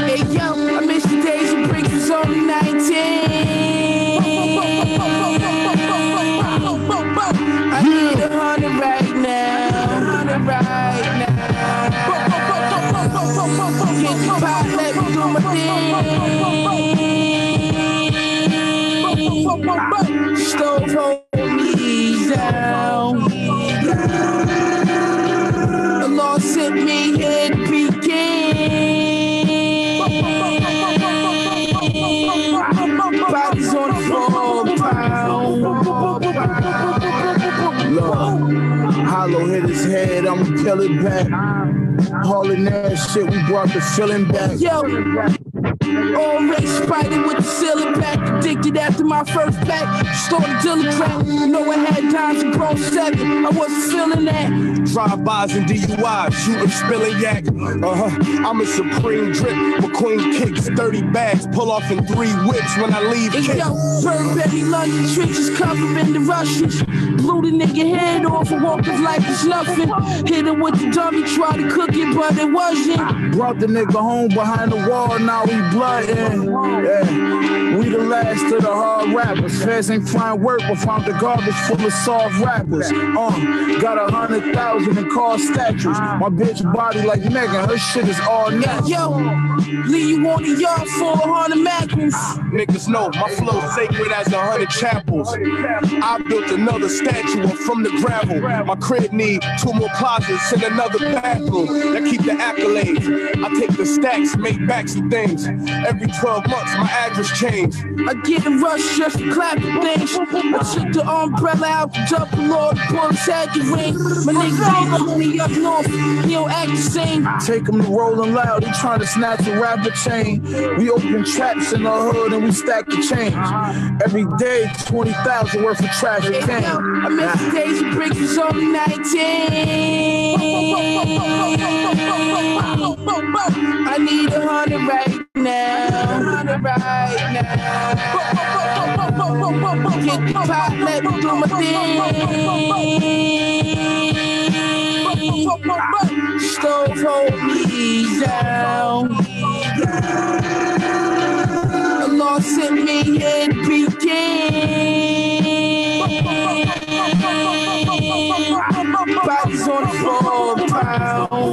Hey yo, I miss the days when Bricks was only 19. Hit his head, I'ma kill it back. Hauling that shit, we brought the feeling back. Yo, already spider with the ceiling back. Addicted after my first pack. Started dealing crack. Know I had times to grow seven. I wasn't feeling that. Drive-bys and DUIs, shooting, spilling yak. Uh-huh. I'm a supreme drip. McQueen kicks 30 bags, pull off in three whips when I leave. Hey kick. yo, Burberry London trenches covered in the Russians. Blew the nigga head off and walked his like it's nothing. Hit him with the dummy, tried to cook it, but it wasn't. Brought the nigga home behind the wall, now we bloodin'. Yeah. The last of the hard rappers. Feds ain't find work, but found the garbage full of soft rappers. Uh, got a hundred thousand in car statues. My bitch body like Megan, her shit is all natural. Yo, leave you on the yard full of hundred macros. Niggas know my flow sacred as a hundred chapels. I built another statue from the gravel. My crib need two more closets and another bathroom. That keep the accolades. I take the stacks, make backs of things. Every 12 months, my address change. I get a rush just to clap things. I took the umbrella out the double lord, bullets had the ring. My nigga me up north, he don't act the same. Take him to rolling loud, he trying to snatch a rapper chain. We open traps in the hood and we stack the change. Every day, 20,000 worth of trash came. yo, I miss the days when Bricks was only 19. I need a hundred right now. Right now. Get pot, let me do my thing. Stove hold me down. The Lord sent me here to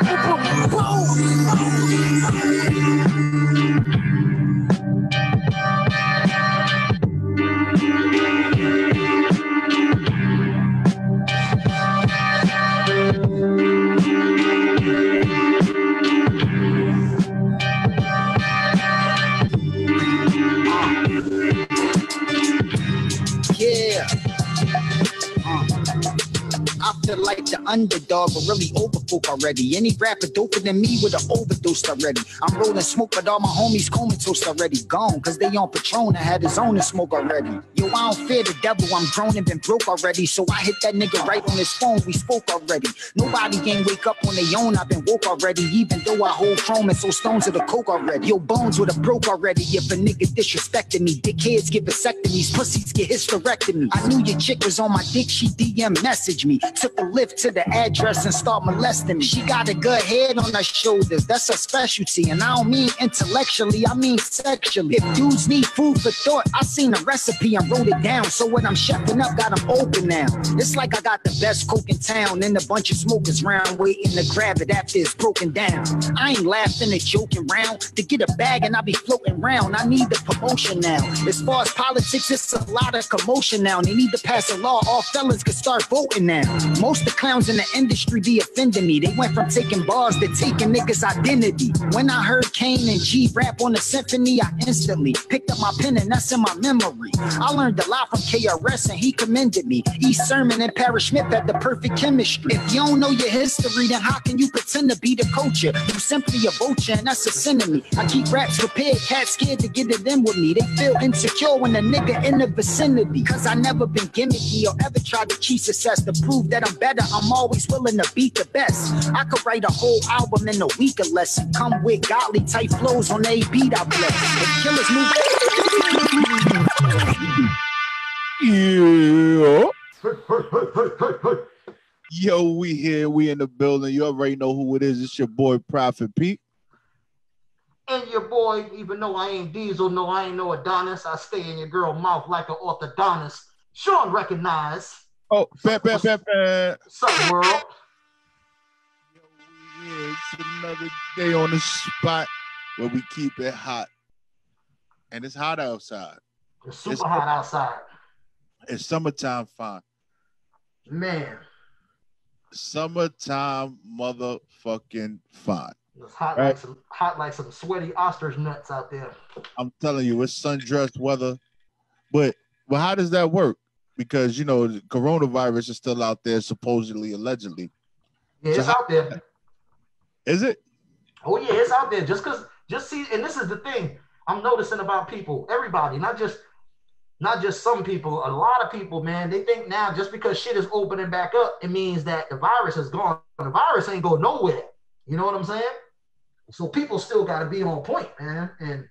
the underdog, but really overfolk already. Any rapper doper than me would have overdosed already. I'm rolling smoke, but all my homies comatose already. Gone, cause they on Patron. I had his own to smoke already. Yo, I don't fear the devil, I'm grown and been broke already. So I hit that nigga right on his phone, we spoke already. Nobody can wake up on their own, I've been woke already. Even though I hold chrome and so stones of the coke already. Yo, bones would have broke already if a nigga disrespected me. Dickheads get vasectomies, pussies get hysterectomy. I knew your chick was on my dick, she DM messaged me. Took a lift to the address and start molesting me. She got a good head on her shoulders, that's her specialty. And I don't mean intellectually, I mean sexually. If dudes need food for thought, I seen a recipe and wrote it down. So when I'm chefing up, got them open now. It's like I got the best coke in town and a bunch of smokers round waiting to grab it after it's broken down. I ain't laughing and joking round. To get a bag and I be floating round. I need the promotion now. As far as politics, it's a lot of commotion now. They need to pass a law. All fellas can start voting now. Most of the clowns in the industry be offending me. They went from taking bars to taking niggas' identity. When I heard Kane and G rap on the symphony, I instantly picked up my pen and that's in my memory. I learned a lot from KRS and he commended me. E. Sermon and Parrish Smith had the perfect chemistry. If you don't know your history, then how can you pretend to be the culture? You simply a vulture and that's a to me. I keep raps prepared, cats scared to get it in with me. They feel insecure when a nigga in the vicinity. Cause I never been gimmicky or ever tried to cheat success to prove that I'm better. I'm always willing to beat the best. I could write a whole album in a week or less. Come with godly type flows on a beat I bless. If killers move. Yeah. Yo, we here, we in the building. You already know who it is. It's your boy Prophet Pete. And your boy, even though I ain't Diesel, no, I ain't no Adonis. I stay in your girl mouth like an orthodontist. Sean recognize. Oh, bam, bam, bam, bam. What's up, world? Yeah, it's another day on the spot where we keep it hot. And it's hot outside. It's super It's- hot outside. It's summertime fine. Man, Summertime motherfucking fine. it's hot Right. like some hot like some sweaty ostrich nuts out there. I'm telling you, it's sundress weather. But but how does that work? Because you know, coronavirus is still out there, supposedly, allegedly. Yeah, So it's how- out there. Is it? Oh yeah, it's out there. Just cause just see, and this is the thing I'm noticing about people, everybody, not just not just some people, a lot of people, man, they think now just because shit is opening back up, it means that the virus is gone. The virus ain't go nowhere. You know what I'm saying? So people still gotta be on point, man. And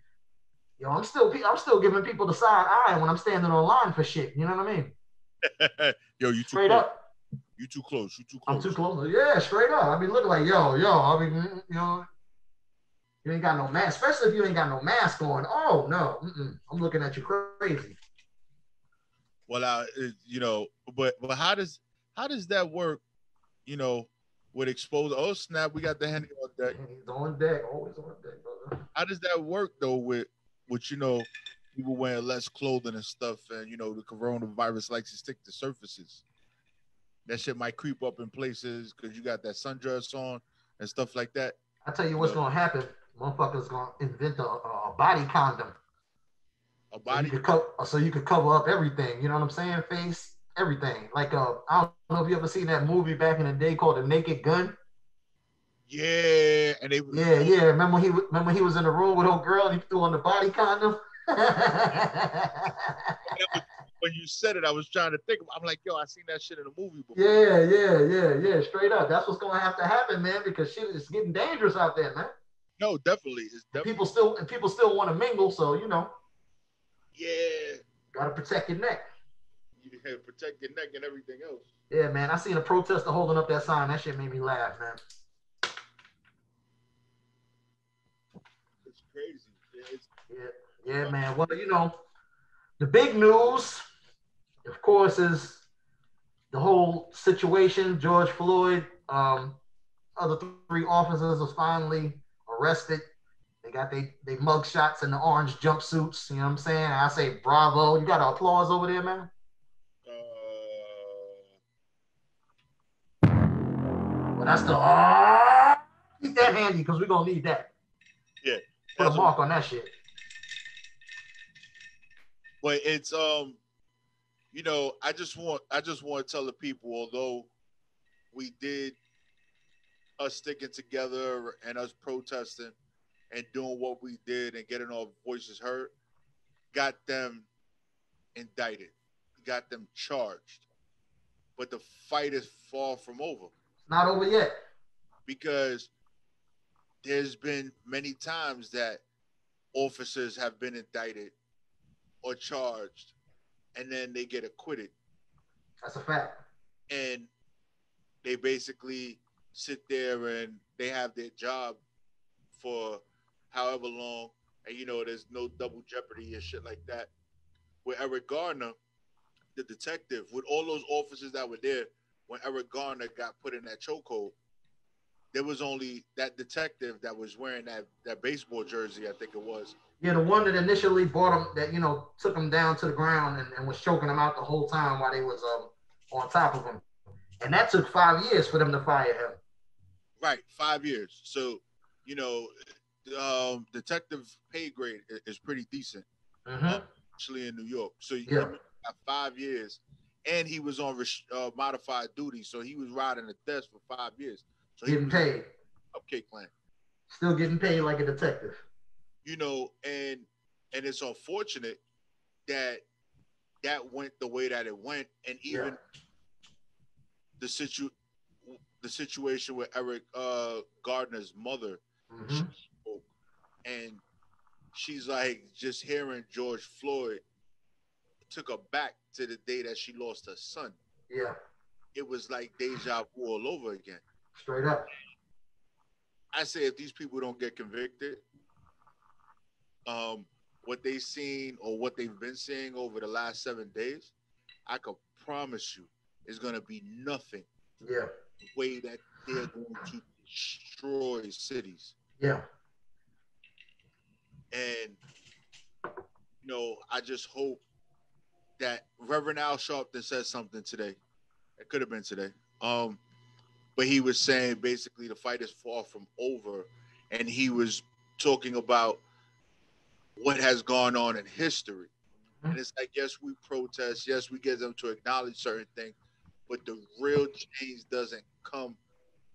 you know, I'm still I'm still giving people the side eye when I'm standing online for shit. You know what I mean? Yo, you too Straight close. up. You too close. You too I'm too close. Yeah, straight up. I mean, look like yo, yo. I mean, you know, you ain't got no mask, especially if you ain't got no mask on. Oh no, Mm-mm. I'm looking at you crazy. Well, I, uh, you know, but but how does how does that work? You know, with exposure. Oh snap! We got the Henny on deck. He's on deck, always on deck, brother. How does that work though? With with you know, people wearing less clothing and stuff, and you know, the coronavirus likes to stick to surfaces. That shit might creep up in places because you got that sundress on and stuff like that. I tell you what's gonna happen. Motherfuckers gonna invent a, a body condom. A So you, body. co- so you could cover up everything. You know what I'm saying? Face, everything. Like uh, I don't know if you ever seen that movie back in the day called The Naked Gun. Yeah, and they Yeah, yeah. Remember he remember he was in the room with old girl and he threw on the body condom. when you said it, I was trying to think. I'm like, yo, I seen that shit in a movie before. yeah, yeah, yeah, yeah. Straight up. That's what's gonna have to happen, man, because shit is getting dangerous out there, man. No, definitely. It's definitely. People still and people still want to mingle, so you know, Yeah. gotta protect your neck. You can protect your neck and everything else. Yeah, man. I seen a protester holding up that sign. That shit made me laugh, man. It's crazy. Yeah, it's, Yeah, yeah, man. Well, you know, the big news, of course, is the whole situation. George Floyd, um, other three officers was finally arrested. They got they they mug shots in the orange jumpsuits. You know what I'm saying? I say bravo. You got applause over there, man. uh, Well, that's the ah. Keep that handy because we're gonna need that. Yeah, Put a mark on that shit. But it's um, you know, I just want I just want to tell the people, although we did us sticking together and us protesting and doing what we did and getting our voices heard, got them indicted, got them charged. But the fight is far from over. It's not over yet. because there's been many times that officers have been indicted or charged and then they get acquitted That's a fact. and they basically sit there and they have their job for however long and you know there's no double jeopardy and shit like that with eric garner the detective with all those officers that were there when eric garner got put in that chokehold there was only that detective that was wearing that that baseball jersey i think it was Yeah, the one that initially brought him, that you know, took him down to the ground and, and was choking him out the whole time while they was um on top of him, and that took five years for them to fire him. Right, five years. So, you know, um, detective pay grade is pretty decent, Mhm. actually in New York. So you Yeah. got five years, and he was on uh, modified duty, so he was riding the desk for five years. So he Getting was paid, cupcake land, still getting paid like a detective. You know, and and it's unfortunate that that went the way that it went, and even the situ the situation with Eric uh, Garner's mother Mhm. spoke, and she's like just hearing George Floyd took her back to the day that she lost her son. Yeah, It was like deja vu all over again. straight up. I say if these people don't get convicted, um, what they've seen or what they've been seeing over the last seven days, I could promise you is going to be nothing Yeah. the way that they're going to destroy cities. Yeah. And you know, I just hope that Reverend Al Sharpton said something today. It could have been today. Um, but he was saying basically the fight is far from over, and he was talking about what has gone on in history. And it's like, yes, we protest, yes, we get them to acknowledge certain things, but the real change doesn't come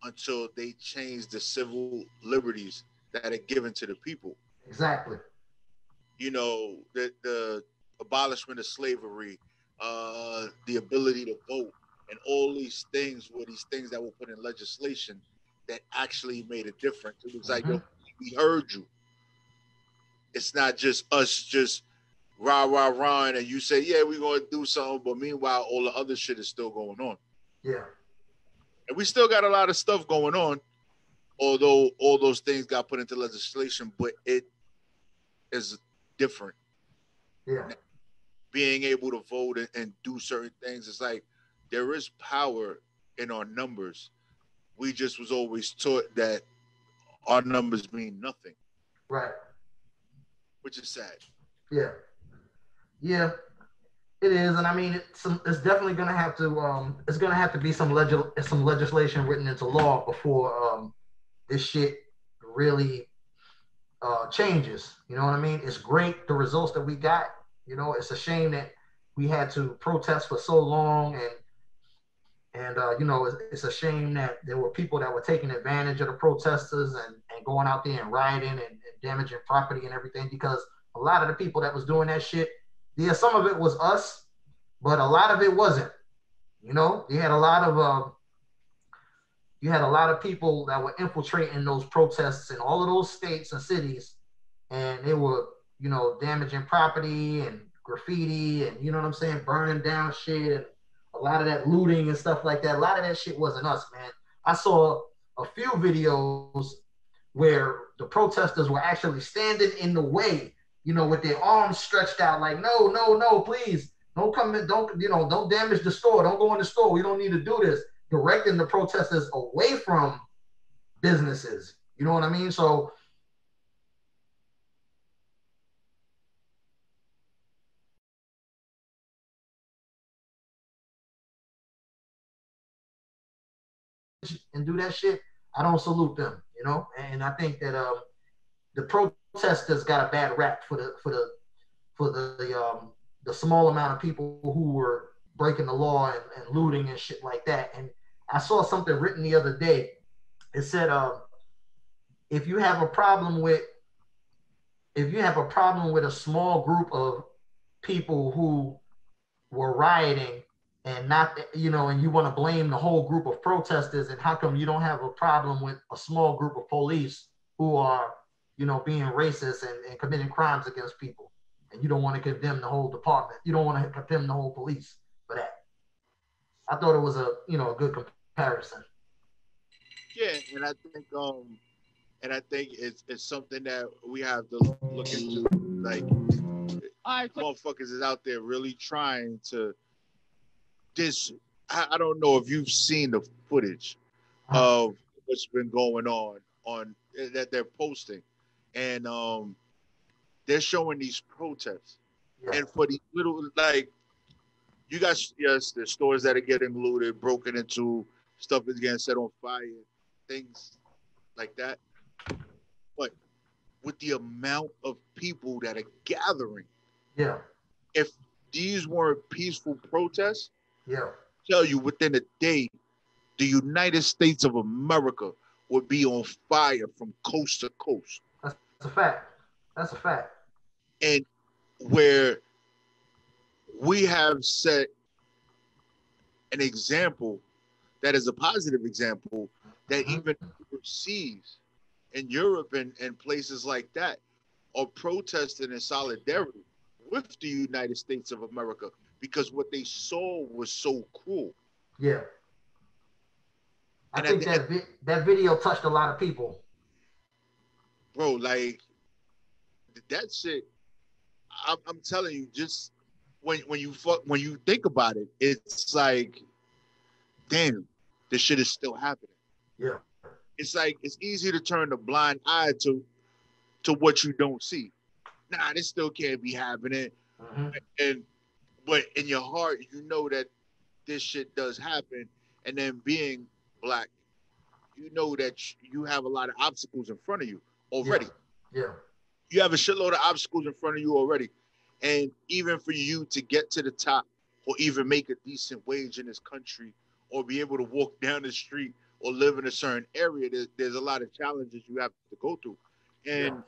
until they change the civil liberties that are given to the people Exactly. you know, the the abolishment of slavery, uh, the ability to vote, and all these things were these things that were put in legislation that actually made a difference. It was like, yo, we heard you. It's not just us just rah rah rah, and you say, yeah, we're gonna do something, but meanwhile, all the other shit is still going on, Yeah. and we still got a lot of stuff going on. Although all those things got put into legislation, but it is different. Yeah. being able to vote and, and do certain things. It's like there is power in our numbers. We just was always taught that our numbers mean nothing, Right. Which is sad. Yeah. Yeah. It is, and I mean, it's, it's definitely going to have to. Um, it's going to have to be some some legislation written into law before um, this shit really uh, changes. You know what I mean? It's great the results that we got. You know, it's a shame that we had to protest for so long, and and uh, you know, it's, it's a shame that there were people that were taking advantage of the protesters and, and going out there and rioting and damaging property and everything because a lot of the people that was doing that shit, yeah, some of it was us, but a lot of it wasn't. You know, you had a lot of uh, you had a lot of people that were infiltrating those protests in all of those states and cities, and they were, you know, damaging property and graffiti and you know what I'm saying, burning down shit and a lot of that looting and stuff like that. A lot of that shit wasn't us, man. I saw a few videos where the protesters were actually standing in the way, you know, with their arms stretched out, like, no, no, no, please, don't come in, don't, you know, don't damage the store, don't go in the store. We don't need to do this. Directing the protesters away from businesses. You know what I mean? So and do that shit, I don't salute them, know. And I think that um, the protesters got a bad rap for the for the for the, um the small amount of people who were breaking the law and, and looting and shit like that. And I saw something written the other day. It said, um, if you have a problem with if you have a problem with a small group of people who were rioting and not you know and you want to blame the whole group of protesters and how come you don't have a problem with a small group of police who are you know being racist and, and committing crimes against people and you don't want to condemn the whole department you don't want to condemn the whole police for that i thought it was a you know a good comparison Yeah, and I think um, and I think it's it's something that we have to look into. Like, motherfuckers is out there really trying to. This I, I don't know if you've seen the footage of what's been going on on that they're posting, and um, they're showing these protests, yeah. and for these little like, you got yes, there's stores that are getting looted, broken into, stuff is getting set on fire, things like that. But with the amount of people that are gathering, yeah if these weren't peaceful protests, yeah tell you within a day, the United States of America would be on fire from coast to coast. that's a fact that's a fact And where we have set an example that is a positive example that Mhm. even overseas in Europe and, and places like that are protesting in solidarity with the United States of America because what they saw was so cruel. yeah i And think the that vi- that video touched a lot of people bro, like that shit. I'm, I'm telling you, just when when you fuck when you think about it, it's like, damn, this shit is still happening. Yeah. It's like it's easy to turn the blind eye to to what you don't see. Nah, this still can't be happening. Mhm. And but in your heart, you know that this shit does happen. And then being black, you know that you have a lot of obstacles in front of you already. Yeah. You have a shitload of obstacles in front of you already. And even for you to get to the top or even make a decent wage in this country or be able to walk down the street or live in a certain area, there's, there's a lot of challenges you have to go through. And Yeah.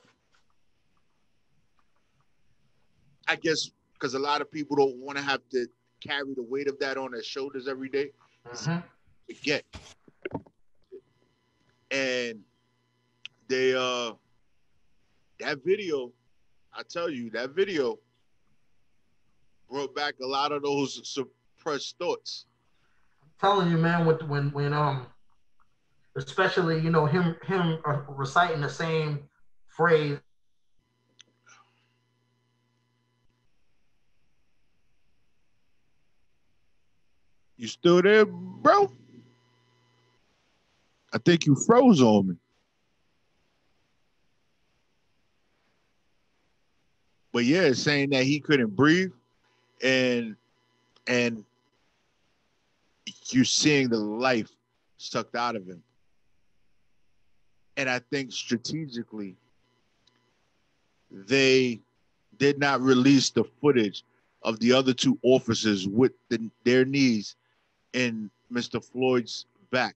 I guess because a lot of people don't want to have to carry the weight of that on their shoulders every day, Mhm. forget. And they uh that video, I tell you, that video brought back a lot of those suppressed thoughts. I'm telling you, man, with when when um, especially you know him him uh, reciting the same phrase. You still there, bro? I think you froze on me. But yeah, saying that he couldn't breathe and and you're seeing the life sucked out of him. And I think strategically they did not release the footage of the other two officers with the, their knees in Mr. Floyd's back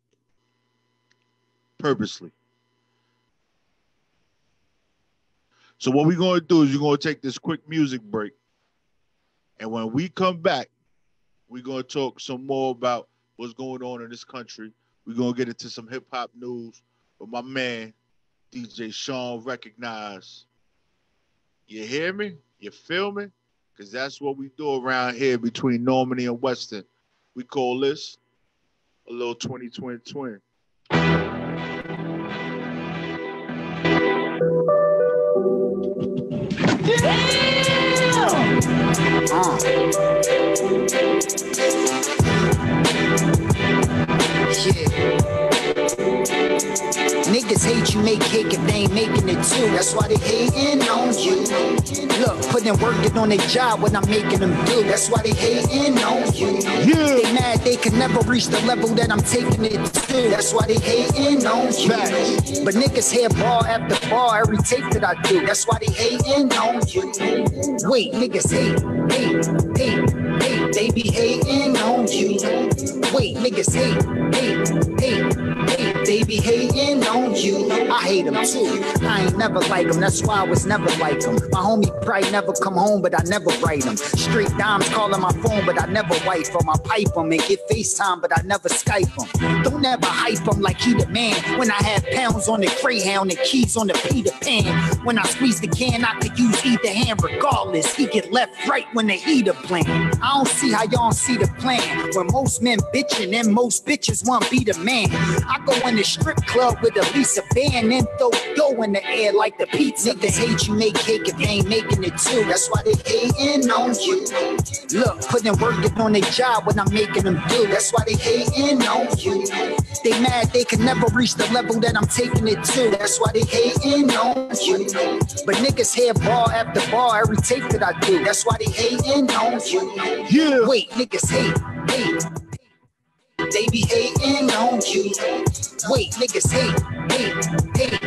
purposely. So what we're going to do is we're going to take this quick music break. And when we come back, we're going to talk some more about what's going on in this country. We're going to get into some hip hop news with my man, DJ Sean Recognize. You hear me? You feel me? Because that's what we do around here between Normandy and Weston. We call this a little 2020 twin. Yeah. Niggas hate you, make cake if they ain't making it too. That's why they hating on you. Look, putting working on their job when I'm making them do. That's why they hating on you. They mad they can never reach the level that I'm taking it to. That's why they hating on you. But niggas hear bar after bar every tape that I do. That's why they hating on you. Wait, niggas hate, hate, hate. They be hating on you. Wait, niggas hate, hate, hate, hate. They be hating on you. I hate them too. I ain't never like them. That's why I was never like them. My homie probably never come home, but I never write them. Street dimes calling my phone, but I never wife them. I pipe them and get FaceTime, but I never Skype them. Don't ever hype him like he the man. When I had pounds on the Greyhound and keys on the Peter Pan. When I squeeze the can, I could use either hand regardless. He get left right when the heater plan. I don't see how y'all see the plan. When most men bitching and most bitches want be the man. I go in the strip club with a Lisa band and throw dough in the air like the pizza. Niggas hate you make cake if they ain't making it too. That's why they hating on you. Look, putting working on their job when I'm making them do. That's why they hating on you. They mad they can never reach the level that I'm taking it to. That's why they hating on you. But niggas hear bar after bar every tape that I do. That's why they hating on you. Yeah. Wait, niggas hate, hate. They be hating on you. Wait, niggas hate, hate, hate,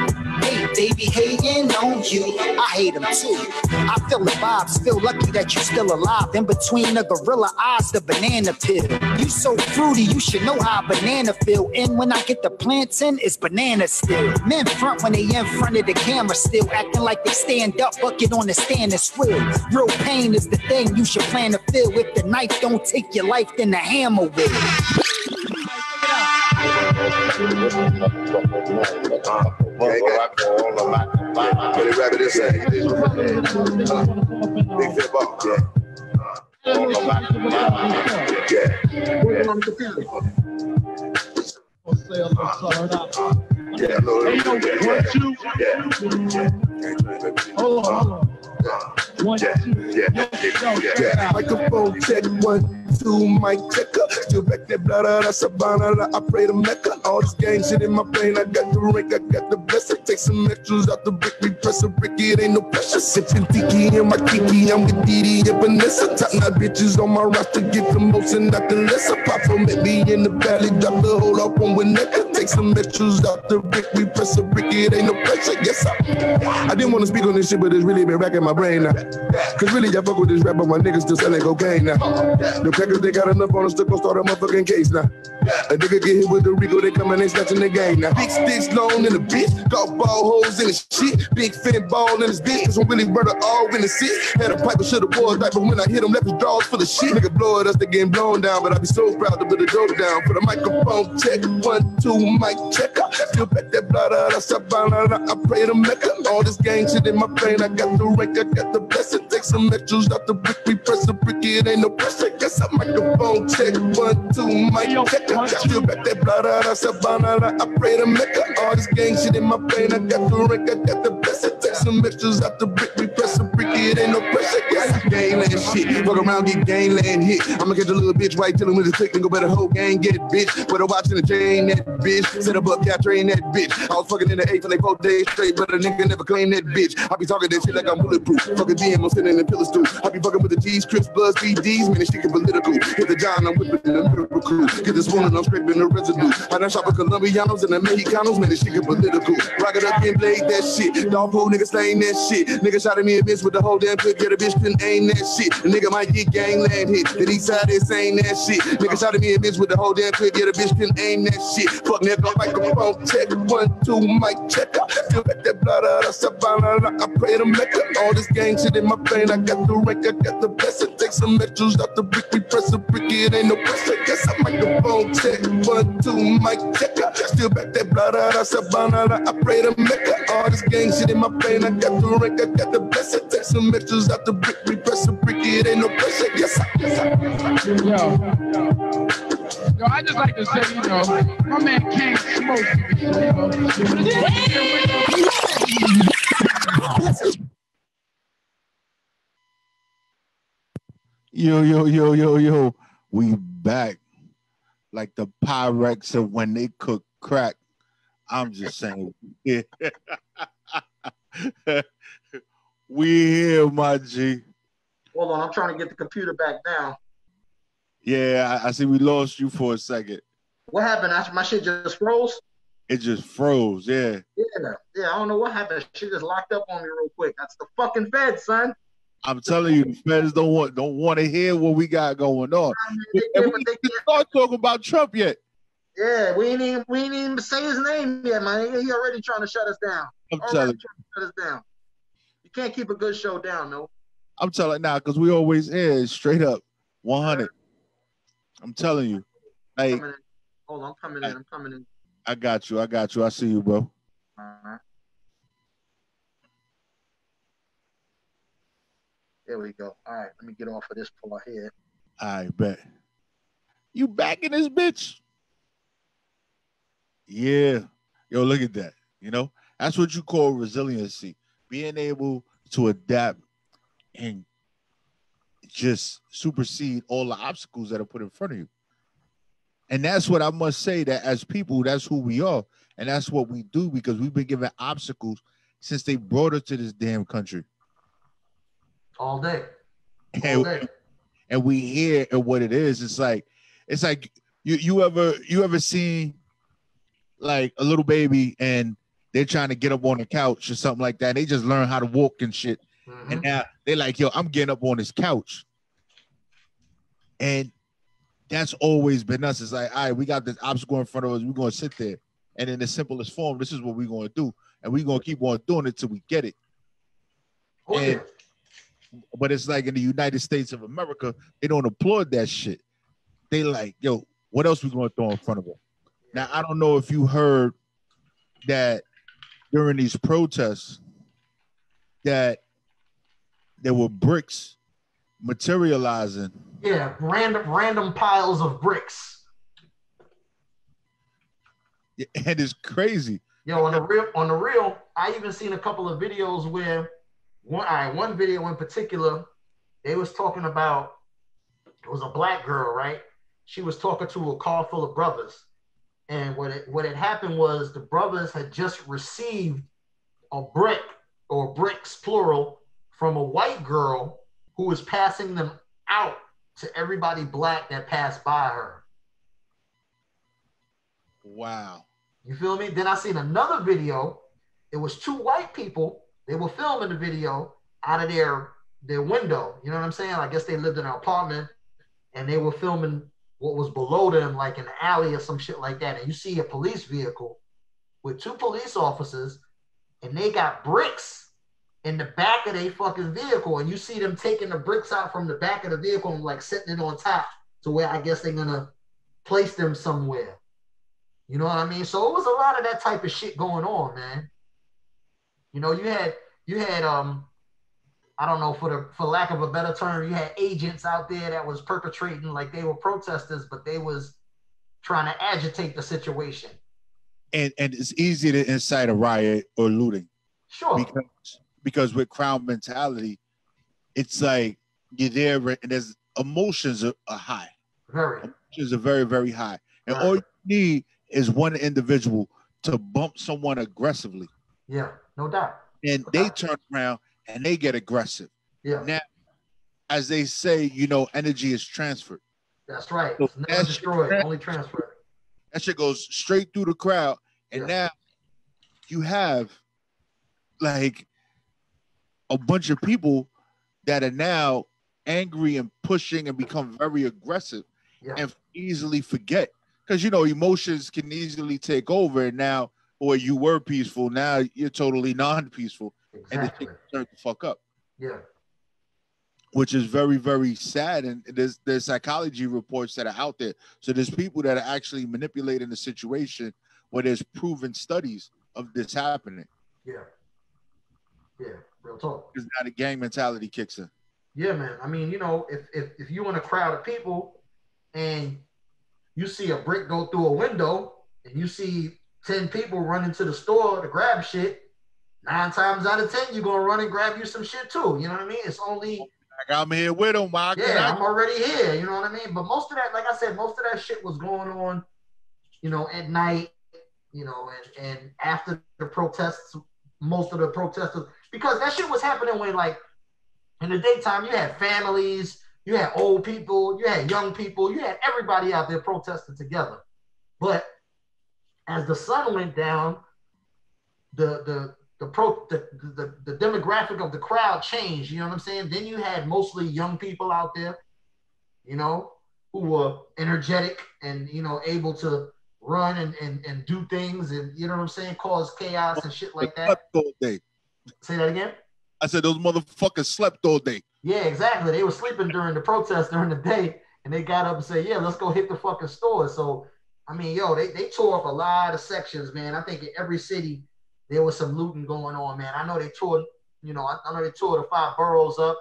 hate. They be hating on you. I hate them too. I feel the vibes, feel lucky that you still alive. In between the gorilla eyes, the banana peel. You so fruity, you should know how a banana feel. And when I get the plantain, it's banana still. Men front when they in front of the camera still acting like they stand up, bucket on the stand and swill. Real pain is the thing you should plan to feel. If the knife don't take your life, then the hammer will. Fat Ball. Yeah. Yeah. on. One, Yeah, two, yeah, yeah, yeah. Microphone check one, two, mic checker. Still back that blood out of Savannah. I pray to Mecca. All this gang shit in my brain. I got the rank, I got the blessing. Take some extras out the brick, we press a brick. It ain't no pressure. Sipping tiki in my kiki. I'm with Didi and Vanessa. Top notch bitches on my roster. Get the most and not the lesser. Pop from me in the valley. Drop the hold up on Winnetka. Take some extras out the brick, we press a brick. It ain't no pressure. Yes, I. I didn't want to speak on this shit, but it's really been racking my brain now. Cause really, I fuck with this rap, but my niggas still selling cocaine now. The crackers, they got enough on us to go start a motherfucking case now. A nigga get hit with the Rico, they come and they snatching the game now. Big sticks long in the bitch, golf ball holes in the shit. Big fin ball in his bitch, cause I'm really brother all in the seat. Had a pipe, should have wore diaper when I hit him, left his drawers full of shit. Nigga blow at us, they getting blown down, but I be so proud to put the dope down. For the microphone check, one, two, mic check. Still back that blood out of Savannah, I pray to Mecca. All this gang shit in my brain, I got the rank, I got the blessing. Take some extras out the brick, we press the brick, it ain't no pressure. Guess I microphone check, one, two, mic check. Still back that blood out of Savannah, I pray to Mecca. All this gang shit in my brain, I got the rank, I got the blessing. Take some extras out the brick, we press the brick, it ain't no pressure. Yes, gangland shit, fuck around, get gangland hit. I'ma catch a little bitch right till with his click and go better whole gang get bitch. it, bitch. Better watching the chain that bitch. Set up up, yeah, train that bitch. I was fucking in the eight for like four days straight, but a nigga never claimed that bitch. I be talking that shit like I'm bulletproof. Fucking DM, I'm sitting in the pillar stool. I be fucking with the G's, Crips, Bloods, BDs, man, this shit get political. Hit the John, I'm whipping the miracle. Get this one and I'm scraping the residue. I done shot with Colombianos and the Mexicanos, man, this shit get political. Rock it up and blade that shit. Dog pole niggas slaying that shit. Nigga shot at me and miss with the whole damn clip. get a bitch couldn't aim that shit. The nigga might get gangland hit. The east side is saying that shit. Nigga shot at me and miss with the whole damn clip. get a bitch couldn't aim that shit. Fuck nigga, microphone check. One, two, mic check. Still back that blood out of Savannah. I pray to Mecca. All this gang shit in my brain. I got the rank, I got the blessing. Take some extras out the brick. We press a brick. It ain't no pressure. Guess I'm microphone check. One, two, mic check. Still back that blood out of Savannah. I pray to Mecca. All this gang shit in my brain. I got the rank, I got the blessing. Take some extras out the brick. We press a brick. It ain't no pressure. Yes, I, yes, I. Yo. Yo, I just like to say, you know, my man can't smoke, you know. Yo, yo, yo, yo, yo. We back. Like the Pyrex of when they cook crack. I'm just saying. we here, my G. Hold on, I'm trying to get the computer back now. Yeah, I, I see we lost you for a second. What happened? I, my shit just froze. It just froze. Yeah. Yeah, yeah. I don't know what happened. She just locked up on me real quick. That's the fucking Fed, son. I'm telling you, the feds don't want don't want to hear what we got going on. I mean, they And we didn't start talking about Trump yet. Yeah, we ain't even we ain't even say his name yet, man. He already trying to shut us down. I'm Already telling to shut us down. You can't keep a good show down, no. I'm telling now because we always is straight up 100. I'm telling you, like. Hold on, I'm coming in. I'm coming in. I got you, I got you, I see you, bro. Uh-huh. There we go. All right, let me get off of this part here. I bet. You back in this bitch? Yeah. Yo, look at that. You know, that's what you call resiliency. Being able to adapt and just supersede all the obstacles that are put in front of you. And that's what I must say that as people, that's who we are. And that's what we do because we've been given obstacles since they brought us to this damn country. All day. All And, day. and we hear and what it is. It's like it's like you you ever you ever seen like a little baby and they're trying to get up on the couch or something like that. They just learn how to walk and shit. Mhm. And now they're like, yo, I'm getting up on this couch. And that's always been us. It's like, all right, we got this obstacle in front of us. We're gonna sit there. And in the simplest form, this is what we're gonna do. And we're gonna keep on doing it till we get it. And-. But it's like in the United States of America, they don't applaud that shit. They like, yo, what else we gonna throw in front of them? Now I don't know if you heard that during these protests that there were bricks materializing. Yeah, random random piles of bricks. And it's crazy. Yo, on the real, on the real, I even seen a couple of videos where one, all right, one video in particular, they was talking about it was a black girl, right? She was talking to a car full of brothers, and what it what had happened was the brothers had just received a brick or bricks plural from a white girl who was passing them out to everybody black that passed by her. Wow. You feel me? Then I seen another video. It was two white people. They were filming the video out of their their window. You know what I'm saying? I guess they lived in an apartment and they were filming what was below them, like an alley or some shit like that. And you see a police vehicle with two police officers, and they got bricks in the back of their fucking vehicle. And you see them taking the bricks out from the back of the vehicle and like setting it on top to where I guess they're gonna place them somewhere. You know what I mean? So it was a lot of that type of shit going on, man. You know, you had you had um I don't know for the for lack of a better term, you had agents out there that was perpetrating like they were protesters, but they was trying to agitate the situation. And and it's easy to incite a riot or looting Sure. because because with crowd mentality, it's like you're there and there's emotions are, are high. Very. Emotions are very very high, and Right. all you need is one individual to bump someone aggressively, Yeah, no doubt. and they turn around and they get aggressive. Yeah, Now, as they say, you know, energy is transferred. that's right. So never destroyed, only transferred. That shit goes straight through the crowd, and Yeah. now you have like a bunch of people that are now angry and pushing and become very aggressive Yeah. and easily forget because you know emotions can easily take over and now or you were peaceful. Now you're totally non-peaceful. And the Exactly. shit turn the fuck up. Yeah, which is very very sad. And there's there's psychology reports that are out there. So there's people that are actually manipulating the situation where there's proven studies of this happening. Yeah, yeah. Real talk. because now the gang mentality kicks in. Yeah, man. I mean, you know, if if if you in a crowd of people and you see a brick go through a window and you see 10 people run into the store to grab shit, nine times out of 10, you're gonna run and grab you some shit too. You know what I mean? It's only like i'm here with them why yeah, I I'm already here. You know what I mean? But most of that, like I said, most of that shit was going on, you know, at night, you know, and and after the protests, most of the protesters, because that shit was happening when like in the daytime you had families, you had old people, you had young people, you had everybody out there protesting together. But as the sun went down, the the the pro the, the, the demographic of the crowd changed. You know what I'm saying? Then you had mostly young people out there, you know, who were energetic and you know able to run and, and, and do things and you know what I'm saying, cause chaos and shit like that. slept all day Say that again. i said those motherfuckers slept all day Yeah, exactly. They were sleeping during the protest during the day, and they got up and said, "Yeah, let's go hit the fucking store." So, I mean, yo, they, they tore up a lot of sections, man. I think in every city there was some looting going on, man. I know they tore, you know, I, I know they tore the five boroughs up.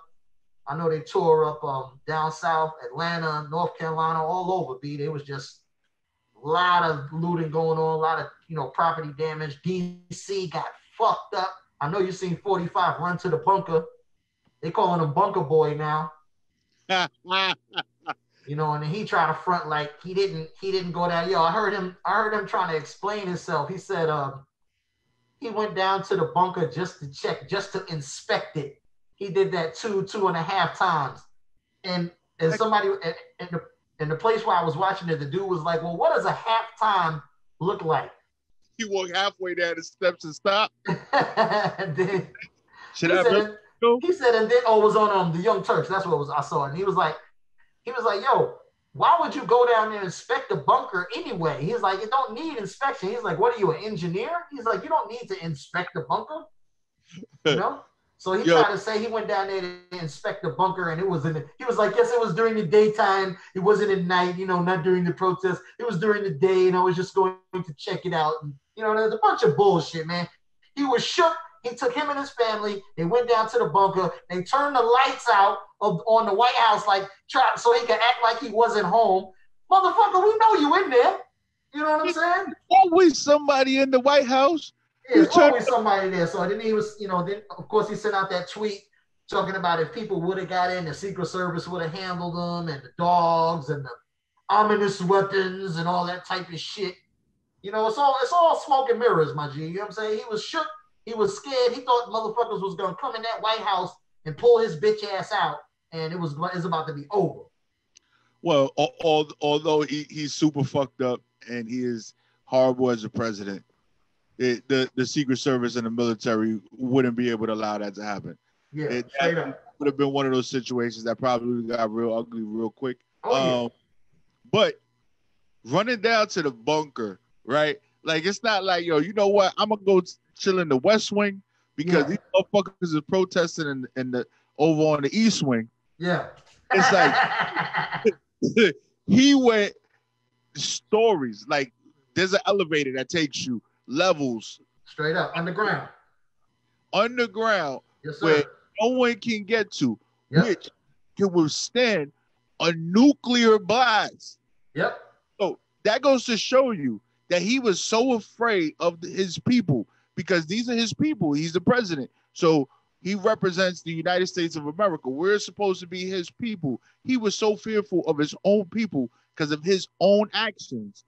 I know they tore up um, down south, Atlanta, North Carolina, all over. B. There was just a lot of looting going on, a lot of you know property damage. DC got fucked up. I know you seen 45 run to the bunker. They calling him Bunker Boy now, you know, and then he tried to front like he didn't he didn't go down. Yo, I heard him I heard him trying to explain himself. He said um he went down to the bunker just to check, just to inspect it. He did that two, two and a half times. And and somebody and, and the and the place where I was watching it, the dude was like, Well, what does a half time look like? He walked halfway down the steps and stopped. then should he i said, go? he said, and then oh, it was on um the Young Turks. That's what was. I saw it. And he was like, he was like, yo, why would you go down there and inspect the bunker anyway? He's like, it don't need inspection. He's like, what are you, an engineer? He's like, you don't need to inspect the bunker. You know? So he Yo. tried to say he went down there to inspect the bunker, and it was in. The, he was like, yes, it was during the daytime. It wasn't at night. You know, not during the protest. It was during the day, and I was just going to check it out. And you know, there's a bunch of bullshit, man. He was shook. He took him and his family. They went down to the bunker. They turned the lights out of, on the White House, like try, so he could act like he wasn't home. Motherfucker, we know you in there. You know what I'm saying? always somebody in the white house There's He's trying- always somebody there. So then he was, you know, then of course he sent out that tweet talking about if people would have got in, the Secret Service would have handled them, and the dogs and the ominous weapons and all that type of shit. You know, it's all it's all smoke and mirrors, my G. You know what I'm saying? He was shook, he was scared, he thought motherfuckers was gonna come in that White House and pull his bitch ass out, and it was it's about to be over. Well, al- al- although he, he's super fucked up and he is horrible as a president, it, the the Secret Service and the military wouldn't be able to allow that to happen. Yeah, It- that would have been one of those situations that probably got real ugly real quick. Oh, yeah. Um, but running down to the bunker, right? Like it's not like yo, you know what? I'm gonna go t- chill in the West Wing because Yeah. these motherfuckers is protesting in, in the over on the East Wing. Yeah. It's like he went stories like there's an elevator that takes you levels straight up underground. underground Yes, sir. where no one can get to, Yep. which can withstand a nuclear blast. Yep. So that goes to show you that he was so afraid of his people because these are his people. He's the president. So he represents the United States of America. We're supposed to be his people. He was so fearful of his own people because of his own actions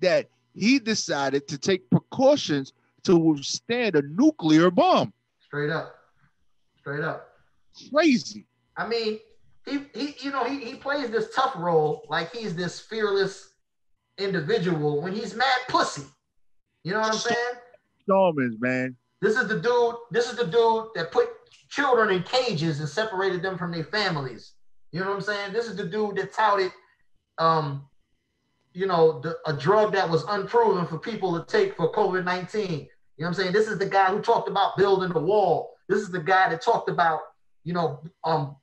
that he decided to take precautions to withstand a nuclear bomb. Straight up. Straight up. Crazy. I mean, he, he you know, he, he plays this tough role like he's this fearless individual when he's mad pussy. You know what I'm saying? Shamans, man. This is the dude, this is the dude that put children in cages and separated them from their families. You know what I'm saying? This is the dude that touted um you know, the, a drug that was unproven for people to take for COVID-19. You know what I'm saying? This is the guy who talked about building the wall. This is the guy that talked about, you know, um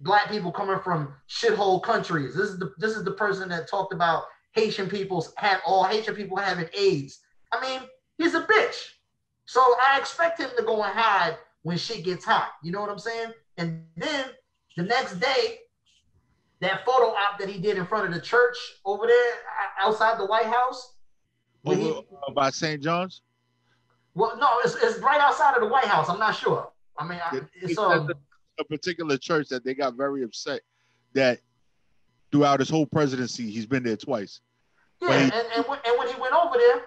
black people coming from shithole countries. This is the this is the person that talked about Haitian people's had all Haitian people having AIDS. I mean, he's a bitch. So I expect him to go and hide when shit gets hot. You know what I'm saying? And then the next day, that photo op that he did in front of the church over there outside the White House. where he- Over, uh, by St. John's. well, no, it's, it's right outside of the White House. I'm not sure. I mean, I, it's um, a particular church that they got very upset that throughout his whole presidency he's been there twice. Yeah, When and, and, when, and when he went over there,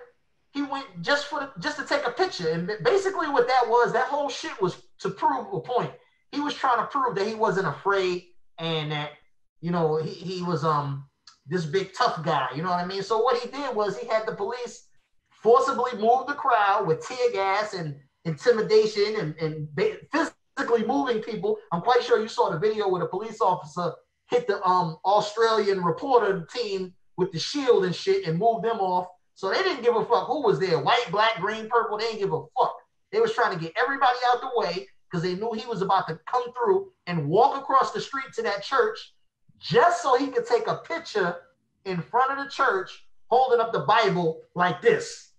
he went just for just to take a picture. And basically, what that was, that whole shit was to prove a point. He was trying to prove that he wasn't afraid and that you know he, he was um this big tough guy. You know what I mean? So what he did was he had the police forcibly move the crowd with tear gas and intimidation and and physically moving people. I'm quite sure you saw the video where the police officer hit the um Australian reporter team with the shield and shit and moved them off. So they didn't give a fuck who was there, white, black, green, purple. They didn't give a fuck. They was trying to get everybody out the way because they knew he was about to come through and walk across the street to that church just so he could take a picture in front of the church holding up the Bible like this.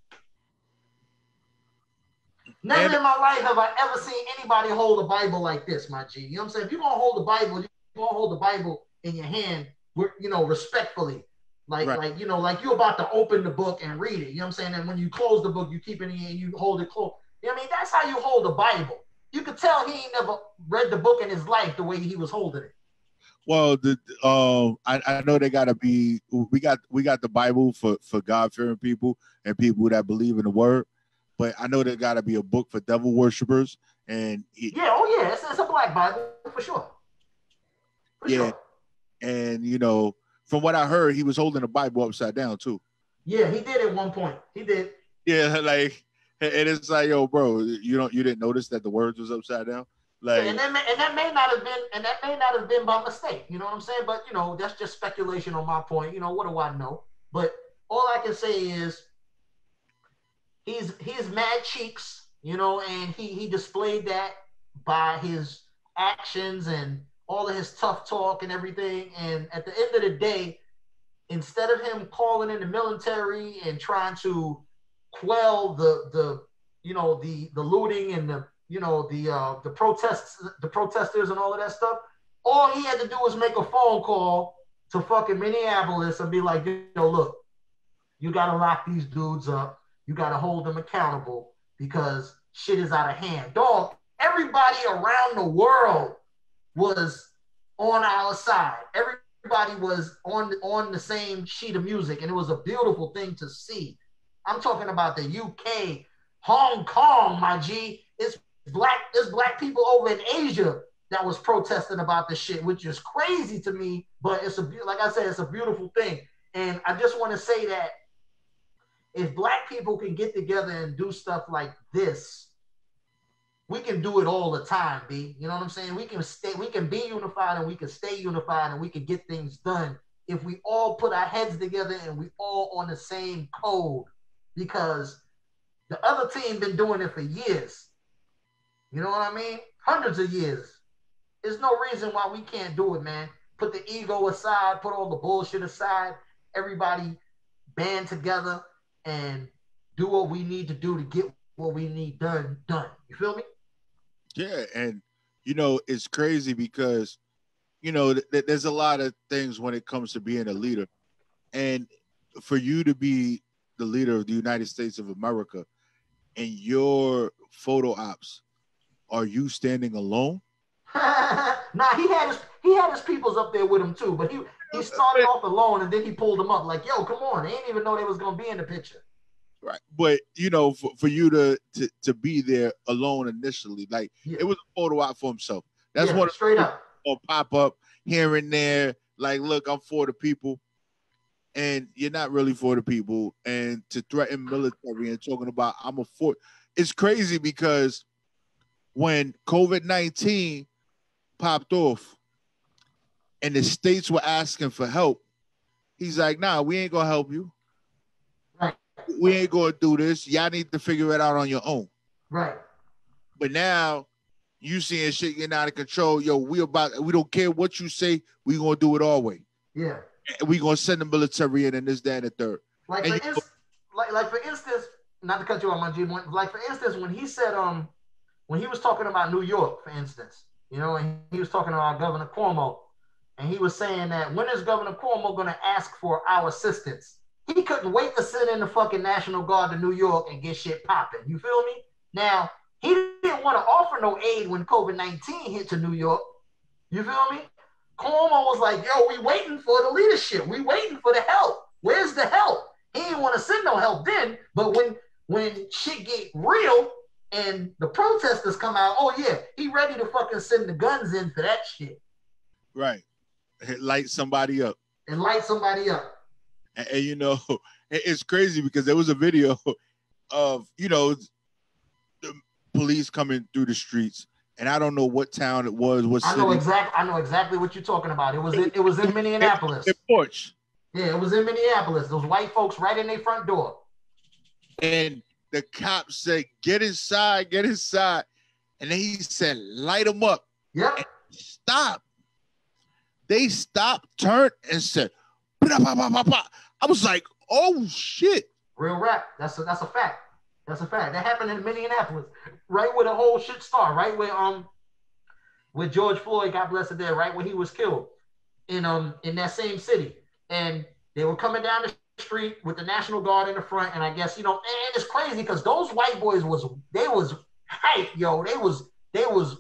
Never And- in my life have I ever seen anybody hold a Bible like this, my G. You know what I'm saying? If you're gonna hold the Bible, you're gonna hold the Bible in your hand, you know, respectfully. Like, Right. like, you know, like you're about to open the book and read it. You know what I'm saying? And when you close the book, you keep it in and you hold it close. You know what I mean? That's how you hold the Bible. You could tell he ain't never read the book in his life the way he was holding it. Well, the um, I, I know they gotta be. We got we got the Bible for for God fearing people and people that believe in the Word, but I know there gotta be a book for devil worshippers. And he- Yeah, oh yeah, it's, it's a black Bible for sure. For Yeah. sure. and you know, from what I heard, he was holding the Bible upside down too. Yeah, he did at one point. He did. Yeah, like and it's like, yo, bro, you don't you didn't notice that the words was upside down? Like, and that may, and that may not have been and that may not have been by mistake. You know what I'm saying? But you know, that's just speculation on my point. You know, what do I know? But all I can say is he's he's mad cheeks, you know, and he he displayed that by his actions and all of his tough talk and everything. And at the end of the day, instead of him calling in the military and trying to quell the the you know the the looting and the you know the uh the protests the protesters and all of that stuff all he had to do was make a phone call to fucking minneapolis and be like yo look you gotta lock these dudes up you gotta hold them accountable because shit is out of hand. Dog, everybody around the world was on our side. Everybody was on on the same sheet of music, and it was a beautiful thing to see. I'm talking about the UK, Hong Kong, my G. It's black, there's black people over in Asia that was protesting about this shit, which is crazy to me. But it's a like I said, it's a beautiful thing. And I just want to say that if black people can get together and do stuff like this, we can do it all the time, B. You know what I'm saying? We can stay, we can be unified and we can stay unified and we can get things done if we all put our heads together and we all on the same code. Because the other team been doing it for years. You know what I mean? Hundreds of years. There's no reason why we can't do it, man. Put the ego aside, put all the bullshit aside. Everybody band together and do what we need to do to get what we need done done. You feel me? Yeah, and you know it's crazy because you know th- there's a lot of things when it comes to being a leader, and for you to be the leader of the United States of America, and your photo ops, are you standing alone? nah, he had his he had his peoples up there with him too, but he he started off alone and then he pulled them up like, yo, come on, they didn't even know they was gonna be in the picture. Right, but you know, for, for you to, to to be there alone initially, like Yeah. it was a photo op for himself. That's Yeah, what straight up. or pop up here and there. Like, look, I'm for the people, and you're not really for the people. And to threaten military and talking about I'm a for, it's crazy because when COVID nineteen popped off, and the states were asking for help, he's like, Nah, we ain't gonna help you. We ain't gonna do this. Y'all need to figure it out on your own. Right. But now you seeing shit getting out of control. Yo, we about we don't care what you say, we gonna do it our way. Yeah. And we gonna send the military in and this, that, and the third. Like And for instance, like like for instance, not to cut you off, my G. Like for instance, when he said um, when he was talking about New York, for instance, you know, and he was talking about Governor Cuomo, and he was saying that when is Governor Cuomo going to ask for our assistance? He couldn't wait to send in the fucking National Guard to New York and get shit popping. You feel me? Now he didn't want to offer no aid when COVID nineteen hit to New York. You feel me? Cuomo was like, "Yo, we waiting for the leadership. We waiting for the help. Where's the help?" He didn't want to send no help then, but when when shit get real and the protesters come out, oh yeah, he ready to fucking send the guns in for that shit Right. Light somebody up. and light somebody up. And, and, you know, it's crazy because there was a video of, you know, the police coming through the streets. And I don't know what town it was, what I know exact. I know exactly what you're talking about. It was in, it was in Minneapolis. In Porch. Yeah, it was in Minneapolis. Those white folks right in their front door. And the cop said, get inside, get inside. And then he said, light them up. Yep. Stop. They stopped, turned, and said, I was like, oh shit. Real rap. That's a, that's a fact. That's a fact. That happened in Minneapolis, right where the whole shit started. Right where um, where George Floyd, God bless it, there, right where he was killed, in um in that same city, and they were coming down the street with the National Guard in the front, and I guess you know, and it's crazy because those white boys was they was hype, yo. They was they was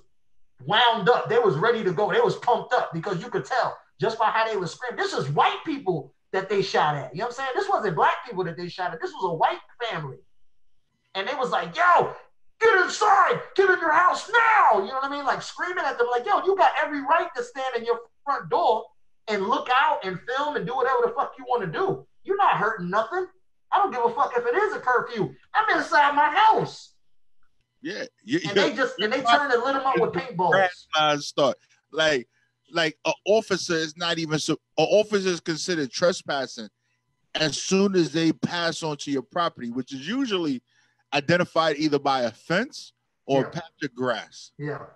wound up. They was ready to go. They was pumped up because you could tell just by how they was screaming. This is white people that they shot at. You know what I'm saying? This wasn't black people that they shot at. This was a white family. And they was like, yo, get inside, get in your house now. You know what I mean? Like screaming at them, like, yo, you got every right to stand in your front door and look out and film and do whatever the fuck you want to do. You're not hurting nothing. I don't give a fuck if it is a curfew. I'm inside my house. Yeah. You, And they just and they turned and lit them up with paintballs. start. Like, like an officer is not even so. An officer is considered trespassing as soon as they pass onto your property, which is usually identified either by a fence or Yeah. a patch of grass. Yeah.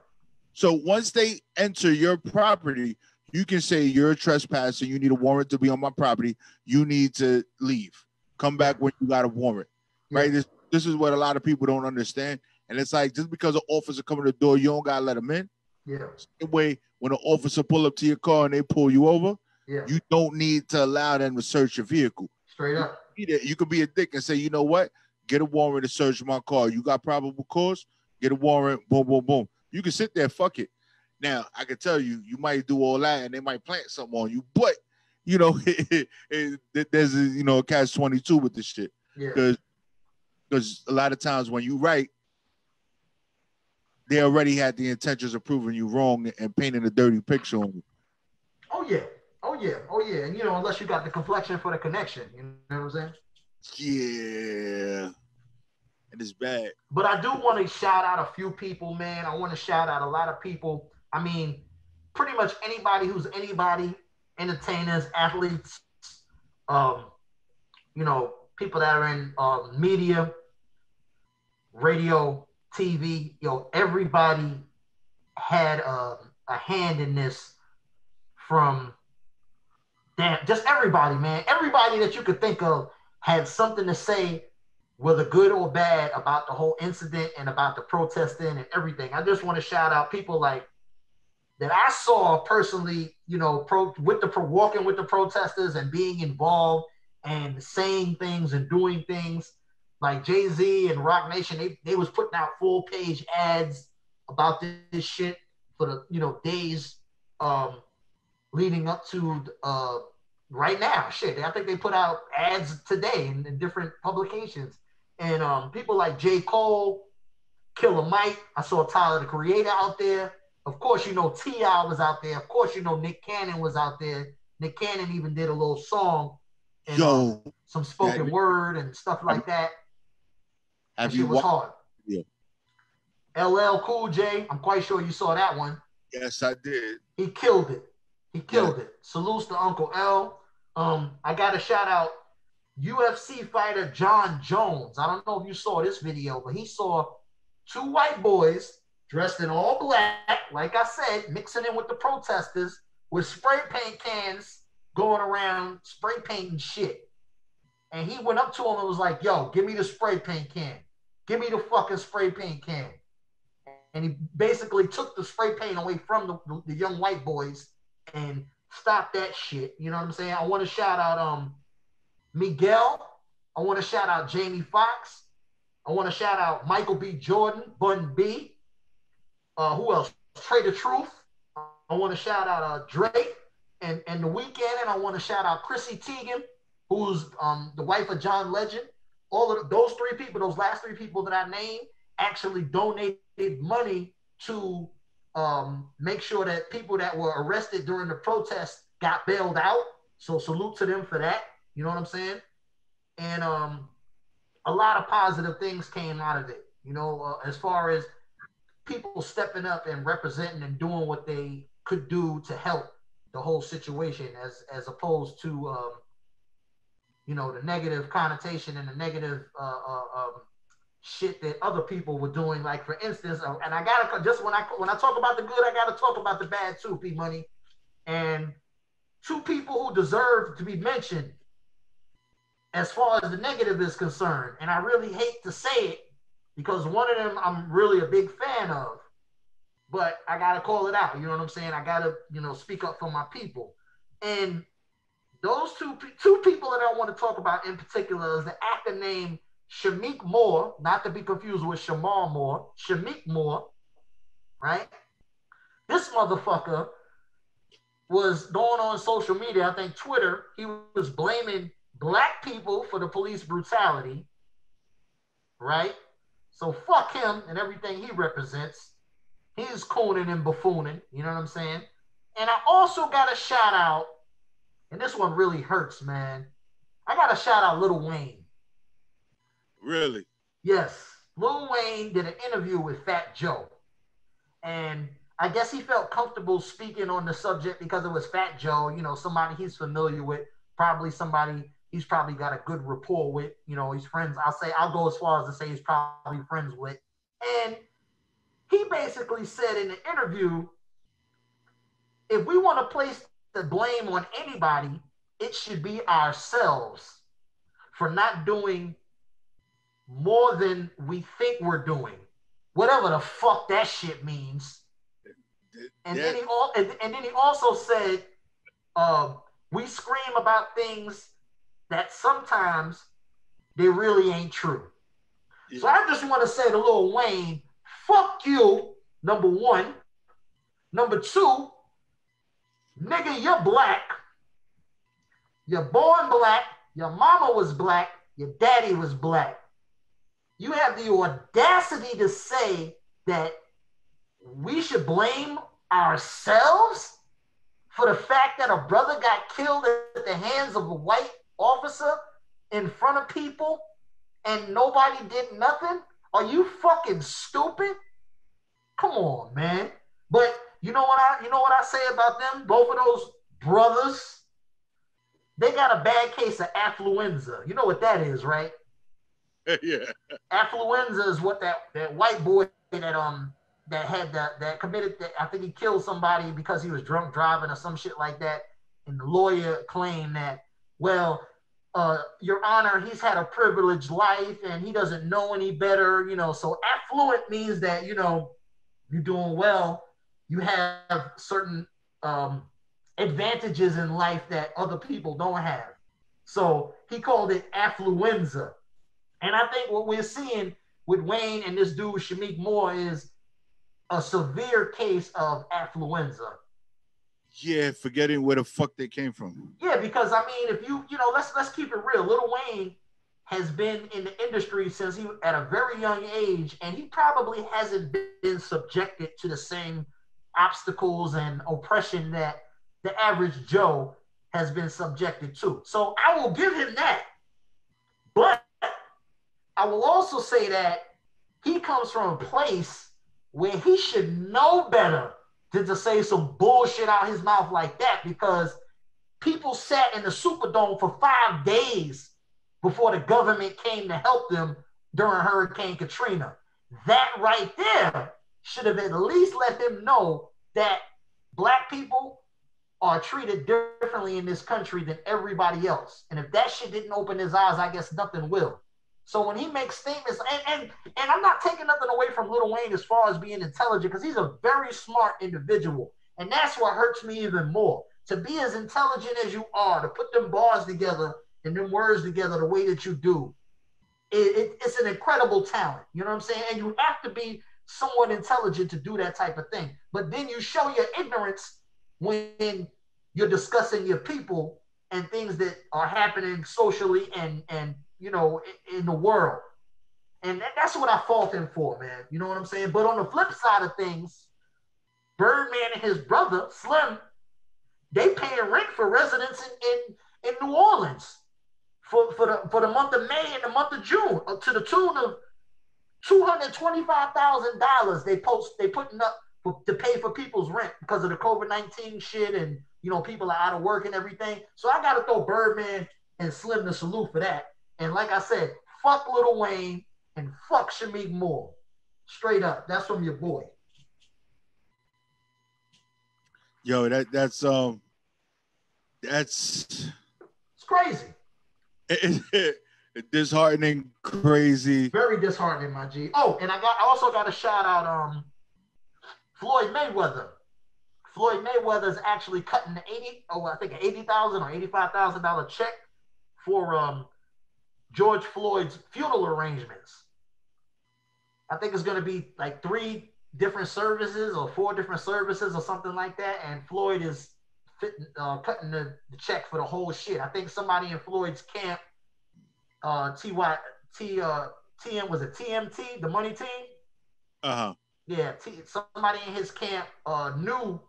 So once they enter your property, you can say you're a trespasser. You need a warrant to be on my property. You need to leave. Come back when you got a warrant. Right? This this is what a lot of people don't understand. And it's like just because an officer come to the door, you don't gotta let them in. Yeah. Same way when an officer pull up to your car and they pull you over, Yeah. you don't need to allow them to search your vehicle. Straight up. You could be a dick and say, you know what? get a warrant to search my car. You got probable cause, get a warrant, boom, boom, boom. You can sit there, fuck it. Now, I can tell you, you might do all that and they might plant something on you, but you know, there's a, you know, a catch 22 with this shit. Yeah. Because because a lot of times when you write, they already had the intentions of proving you wrong and painting a dirty picture on you. Oh yeah. Oh yeah. Oh yeah. And you know, unless you got the complexion for the connection, you know what I'm saying? Yeah. And it's bad. But I do want to shout out a few people, man. I want to shout out a lot of people. I mean, pretty much anybody who's anybody, entertainers, athletes, um, you know, people that are in uh, media, radio, TV, know, everybody had a, a hand in this from damn, just everybody, man. Everybody that you could think of had something to say, whether good or bad, about the whole incident and about the protesting and everything. I just want to shout out people like that I saw personally, you know, pro with the pro, walking with the protesters and being involved and saying things and doing things like Jay Z and Roc Nation, they, they was putting out full page ads about this, this shit for the you know days um, leading up to uh, right now. Shit, I think they put out ads today in, in different publications, and um, people like J Cole, Killer Mike. I saw Tyler the Creator out there. Of course, you know T.I. was out there. Of course, you know Nick Cannon was out there. Nick Cannon even did a little song and Yo, some spoken have- word and stuff like that. Have you was watched? hard. Yeah. LL Cool J, I'm quite sure you saw that one. Yes, I did. He killed it. He killed it. Salutes to Uncle L. Um, I got a shout out UFC fighter Jon Jones. I don't know if you saw this video, but he saw two white boys dressed in all black, like I said, mixing in with the protesters with spray paint cans going around spray painting shit. And he went up to him and was like, yo, give me the spray paint can. Give me the fucking spray paint can. And he basically took the spray paint away from the, the, young white boys and stopped that shit. You know what I'm saying? I want to shout out um Miguel. I want to shout out Jamie Foxx. I want to shout out Michael B. Jordan, Bun B. Uh, who else? Trae tha Truth. I want to shout out uh, Drake and, and the Weeknd, and I want to shout out Chrissy Teigen, who's um, the wife of John Legend. All of those three people, those last three people that I named, actually donated money to um, make sure that people that were arrested during the protest got bailed out. So salute to them for that. You know what I'm saying? And um, a lot of positive things came out of it. You know, uh, as far as people stepping up and representing and doing what they could do to help the whole situation, as as opposed to um, you know the negative connotation and the negative uh, uh, um, shit that other people were doing. Like for instance, uh, and I gotta just when I when I talk about the good, I gotta talk about the bad too, P Money. And two people who deserve to be mentioned as far as the negative is concerned. And I really hate to say it because one of them I'm really a big fan of, but I gotta call it out. You know what I'm saying? I gotta, you know, speak up for my people. And those two two people that I want to talk about in particular is the actor named Shameik Moore, not to be confused with Shemar Moore, Shameik Moore, right? This motherfucker was going on social media, I think Twitter, he was blaming black people for the police brutality, right? So fuck him and everything he represents. He's cooning and buffooning, you know what I'm saying? And I also got a shout out, and this one really hurts, man. I got to shout out Little Wayne. Really? Yes, Lil Wayne did an interview with Fat Joe, and I guess he felt comfortable speaking on the subject because it was Fat Joe. You know, somebody he's familiar with, probably somebody he's probably got a good rapport with. You know, he's friends. I'll say I'll go as far as to say he's probably friends with, and he basically said in the interview, if we want to place the blame on anybody, it should be ourselves for not doing more than we think we're doing, whatever the fuck that shit means. And then he all and, and then he also said, um, we scream about things that sometimes they really ain't true. So I just want to say to Lil Wayne, fuck you, number one. Number two, nigga, you're black. You're born black. Your mama was black. Your daddy was black. You have the audacity to say that we should blame ourselves for the fact that a brother got killed at the hands of a white officer in front of people and nobody did nothing? Are you fucking stupid? Come on, man. But you know what I you know what I say about them? Both of those brothers, they got a bad case of affluenza. You know what that is, right? yeah. Affluenza is what that that white boy that um that had that that committed that I think he killed somebody because he was drunk driving or some shit like that. And the lawyer claimed that, well, uh, Your Honor, he's had a privileged life and he doesn't know any better, you know. So affluent means that you know you're doing well, you have certain um, advantages in life that other people don't have. So he called it affluenza. And I think what we're seeing with Wayne and this dude Shameik Moore is a severe case of affluenza. Yeah, forgetting where the fuck they came from. Yeah, because I mean, if you you know, let's let's keep it real. Little Wayne has been in the industry since he at a very young age, and he probably hasn't been subjected to the same obstacles and oppression that the average Joe has been subjected to. So I will give him that. But I will also say that he comes from a place where he should know better than to say some bullshit out his mouth like that because people sat in the Superdome for five days before the government came to help them during Hurricane Katrina. That right there should have at least let them know that black people are treated differently in this country than everybody else. And if that shit didn't open his eyes, I guess nothing will. So when he makes statements, and and, and I'm not taking nothing away from Little Wayne as far as being intelligent, because he's a very smart individual. And that's what hurts me even more. To be as intelligent as you are, to put them bars together and them words together the way that you do, it, it, it's an incredible talent. You know what I'm saying? And you have to be somewhat intelligent to do that type of thing. But then you show your ignorance when you're discussing your people and things that are happening socially and and you know in, the world. And that's what I fault him for, man. You know what I'm saying? But on the flip side of things, Birdman and his brother Slim, they paying rent for residents in, in, in New Orleans for, for the for the month of May and the month of June uh, to the tune of two hundred twenty five thousand dollars. They post they putting up for, to pay for people's rent because of the COVID nineteen shit and you know people are out of work and everything. So I got to throw Birdman and Slim the salute for that. And like I said, fuck Little Wayne and fuck Shameik Moore. Straight up, that's from your boy. Yo, that that's um, that's It's crazy. disheartening, crazy. Very disheartening, my G. Oh, and I got I also got a shout out um Floyd Mayweather. Floyd Mayweather is actually cutting the 80, oh, I think an eighty thousand or eighty-five thousand dollar check for um George Floyd's funeral arrangements. I think it's gonna be like three different services or four different services or something like that, and Floyd is fitting, uh, cutting the, the check for the whole shit. I think somebody in Floyd's camp, uh, Ty T uh TM was it TMT, the money team? Uh huh. Yeah, T, somebody in his camp uh, knew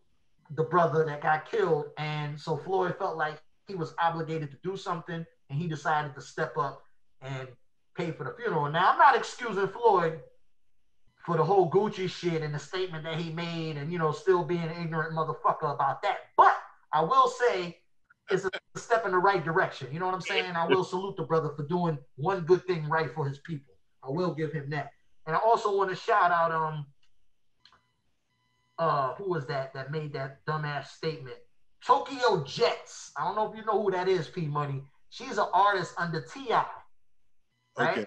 the brother that got killed, and so Floyd felt like he was obligated to do something, and he decided to step up and pay for the funeral. Now, I'm not excusing Floyd for the whole Gucci shit and the statement that he made, and you know, still being an ignorant motherfucker about that. But I will say it's a step in the right direction. You know what I'm saying? I will salute the brother for doing one good thing right for his people. I will give him that. And I also want to shout out um uh who was that that made that dumbass statement? Tokyo Jetz. I don't know if you know who that is, P Money. She's an artist under T.I. Right? Okay.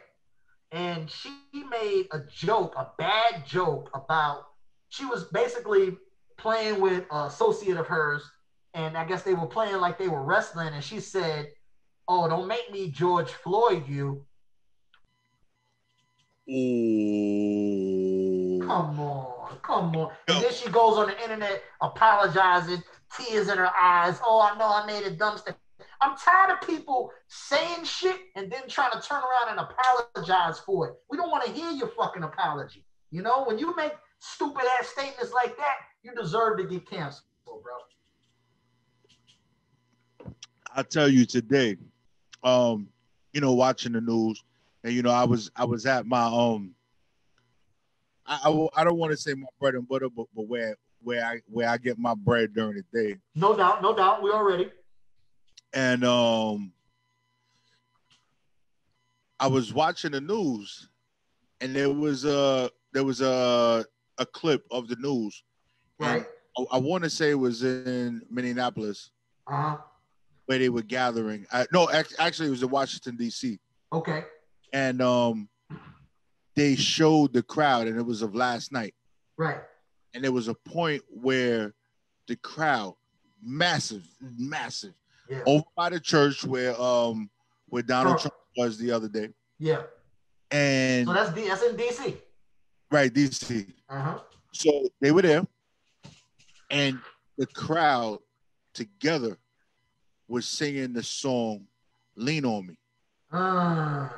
And she made a joke, a bad joke about she was basically playing with an associate of hers, and I guess they were playing like they were wrestling, and she said, Oh, don't make me George Floyd you. Ooh. Come on, come on. And then she goes on the internet apologizing, tears in her eyes. Oh, I know I made a dumb mistake. I'm tired of people saying shit and then trying to turn around and apologize for it. We don't want to hear your fucking apology. You know, when you make stupid ass statements like that, you deserve to get canceled, bro. I tell you today, um, you know, watching the news, and you know, I was I was at my um, I I, I don't want to say my bread and butter, but but where where I where I get my bread during the day, No doubt, no doubt. We already. and um, I was watching the news, and there was a there was a a clip of the news. Right. I, I want to say it was in Minneapolis Uh-huh. Where they were gathering. I, no, actually, it was in Washington D.C. Okay. and um they showed the crowd and it was of last night Right. and there was a point where the crowd massive massive Yeah. over by the church where um where donald Sure. trump was the other day Yeah. and So that's D that's in DC. right dc Uh-huh. so they were there and the crowd together was singing the song lean on me Uh,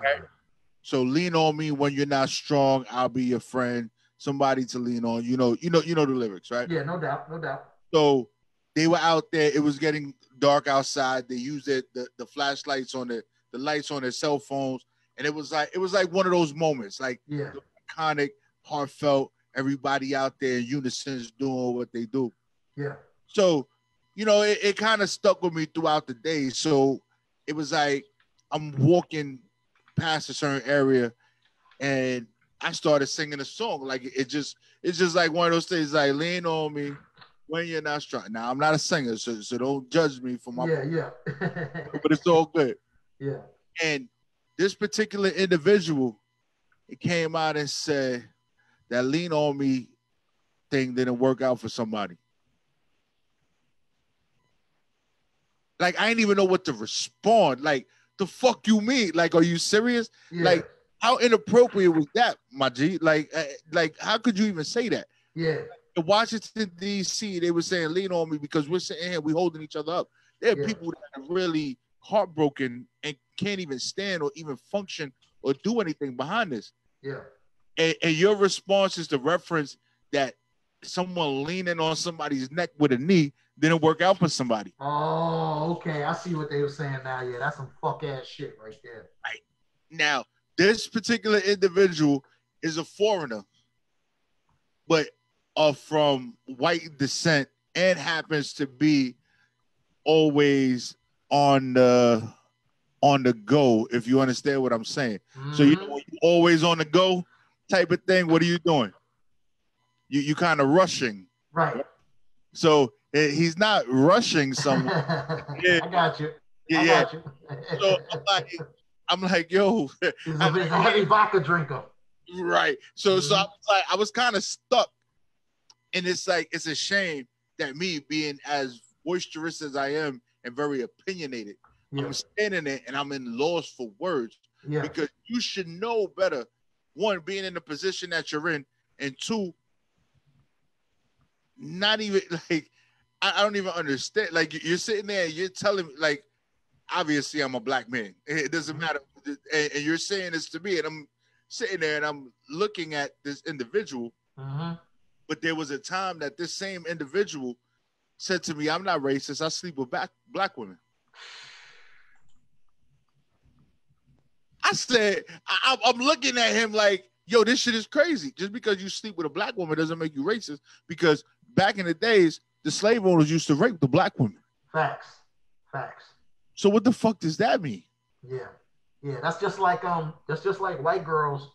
So lean on me when you're not strong. I'll be your friend. Somebody to lean on. You know, you know, you know the lyrics, right? yeah, no doubt, no doubt. So they were out there. It was getting dark outside. They used it, the, the flashlights on the the lights on their cell phones, and it was like it was like one of those moments, like Yeah. iconic, heartfelt. Everybody out there in unison is doing what they do. Yeah. So, you know, it, it kind of stuck with me throughout the day. So it was like I'm walking past a certain area and I started singing a song. Like it just it's just like one of those things like lean on me when you're not strong. Now I'm not a singer, so, so don't judge me for my Yeah, yeah. but it's all good. yeah. And this particular individual, it came out and said that lean on me thing didn't work out for somebody. Like I didn't even know what to respond. Like the fuck you mean? Like are you serious? Yeah. Like how inappropriate was that, my G? Like uh, like how could you even say that? yeah. In Washington D.C., they were saying lean on me because we're sitting here, we holding each other up. There are Yeah. people that are really heartbroken and can't even stand or even function or do anything behind this. Yeah. And, and your response is to reference that someone leaning on somebody's neck with a knee didn't work out for somebody. Oh, okay. I see what they were saying now. Yeah, that's some fuck ass shit right there. Right. Now, this particular individual is a foreigner, but are from white descent and happens to be always on the on the go, if you understand what I'm saying. So you Mhm. know, always on the go type of thing, what are you doing? You you kind of rushing. right. So Eh, he's not rushing someone. yeah. I got you. Yeah, I yeah. got you. So I'm like, I'm like, yo, he's, a, he's a heavy vodka drinker. right. So so mm-hmm. I was like, I was kind of stuck, and it's like it's a shame that me being as boisterous as I am and very opinionated, Yeah. I'm standing there and I'm in loss for words Yeah. because you should know better. One, being in the position that you're in, and two, not even like I, I don't even understand. Like you're sitting there, you're telling me like, obviously I'm a black man. It doesn't matter, and, and you're saying this to me, and I'm sitting there and I'm looking at this individual. hmm But there was a time that this same individual said to me, "I'm not racist. I sleep with black black women." I said, I, I'm looking at him like, yo, this shit is crazy. Just because you sleep with a black woman doesn't make you racist. Because back in the days, the slave owners used to rape the black women. Facts. Facts. So what the fuck does that mean? Yeah. Yeah. That's just like um that's just like white girls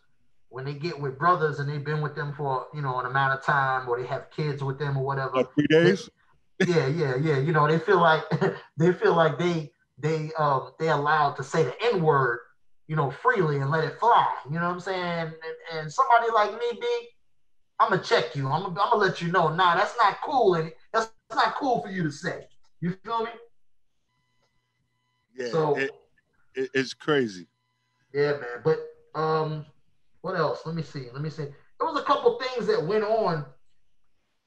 when they get with brothers and they've been with them for you know an amount of time or they have kids with them or whatever. Like three days? yeah, yeah, yeah. You know, they feel like they feel like they they um they allowed to say the N word, you know, freely and let it fly. You know what I'm saying? And, and somebody like me, B, I'm gonna check you. I'm gonna, I'm gonna let you know. Nah, that's not cool, and that's, that's not cool for you to say. You feel me? Yeah, So- it, it- it's crazy. Yeah, man. But um, what else? Let me see. Let me see. There was a couple things that went on,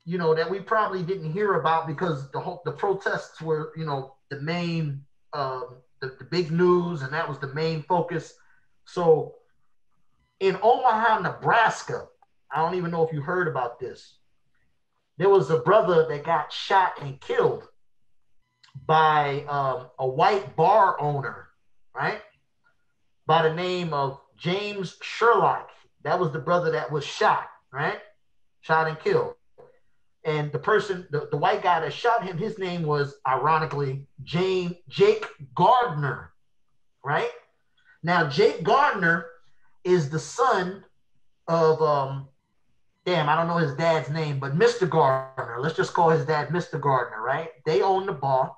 you know, that we probably didn't hear about because the whole the protests were, you know, the main um the, the big news and that was the main focus. So in Omaha, Nebraska, I don't even know if you heard about this. There was a brother that got shot and killed by um, a white bar owner, right? By the name of James Scurlock. That was the brother that was shot, right? Shot and killed. And the person, the, the white guy that shot him, his name was ironically James Jake Gardner, right? Now, Jake Gardner is the son of um damn, I don't know his dad's name, but Mr. Gardner. Let's just call his dad Mr. Gardner, right? They own the bar,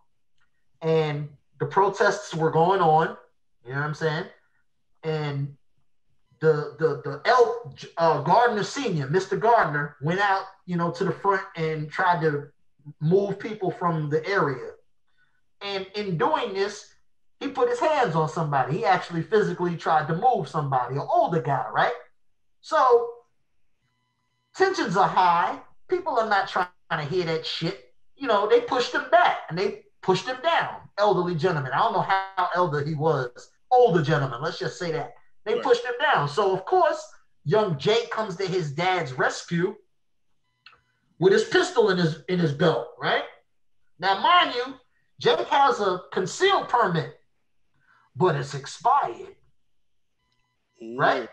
and the protests were going on. You know what I'm saying? And the the the L uh, Gardner Senior, Mr. Gardner, went out, you know, to the front and tried to move people from the area. And in doing this, he put his hands on somebody. He actually physically tried to move somebody, an older guy, right? So tensions are high. People are not trying to hear that shit. You know, they pushed him back and they pushed him down. Elderly gentleman. I don't know how elder he was. Older gentleman. Let's just say that. They Right. pushed him down. So of course, young Jake comes to his dad's rescue with his pistol in his in his belt, right? Now, mind you, Jake has a concealed permit, but it's expired, right?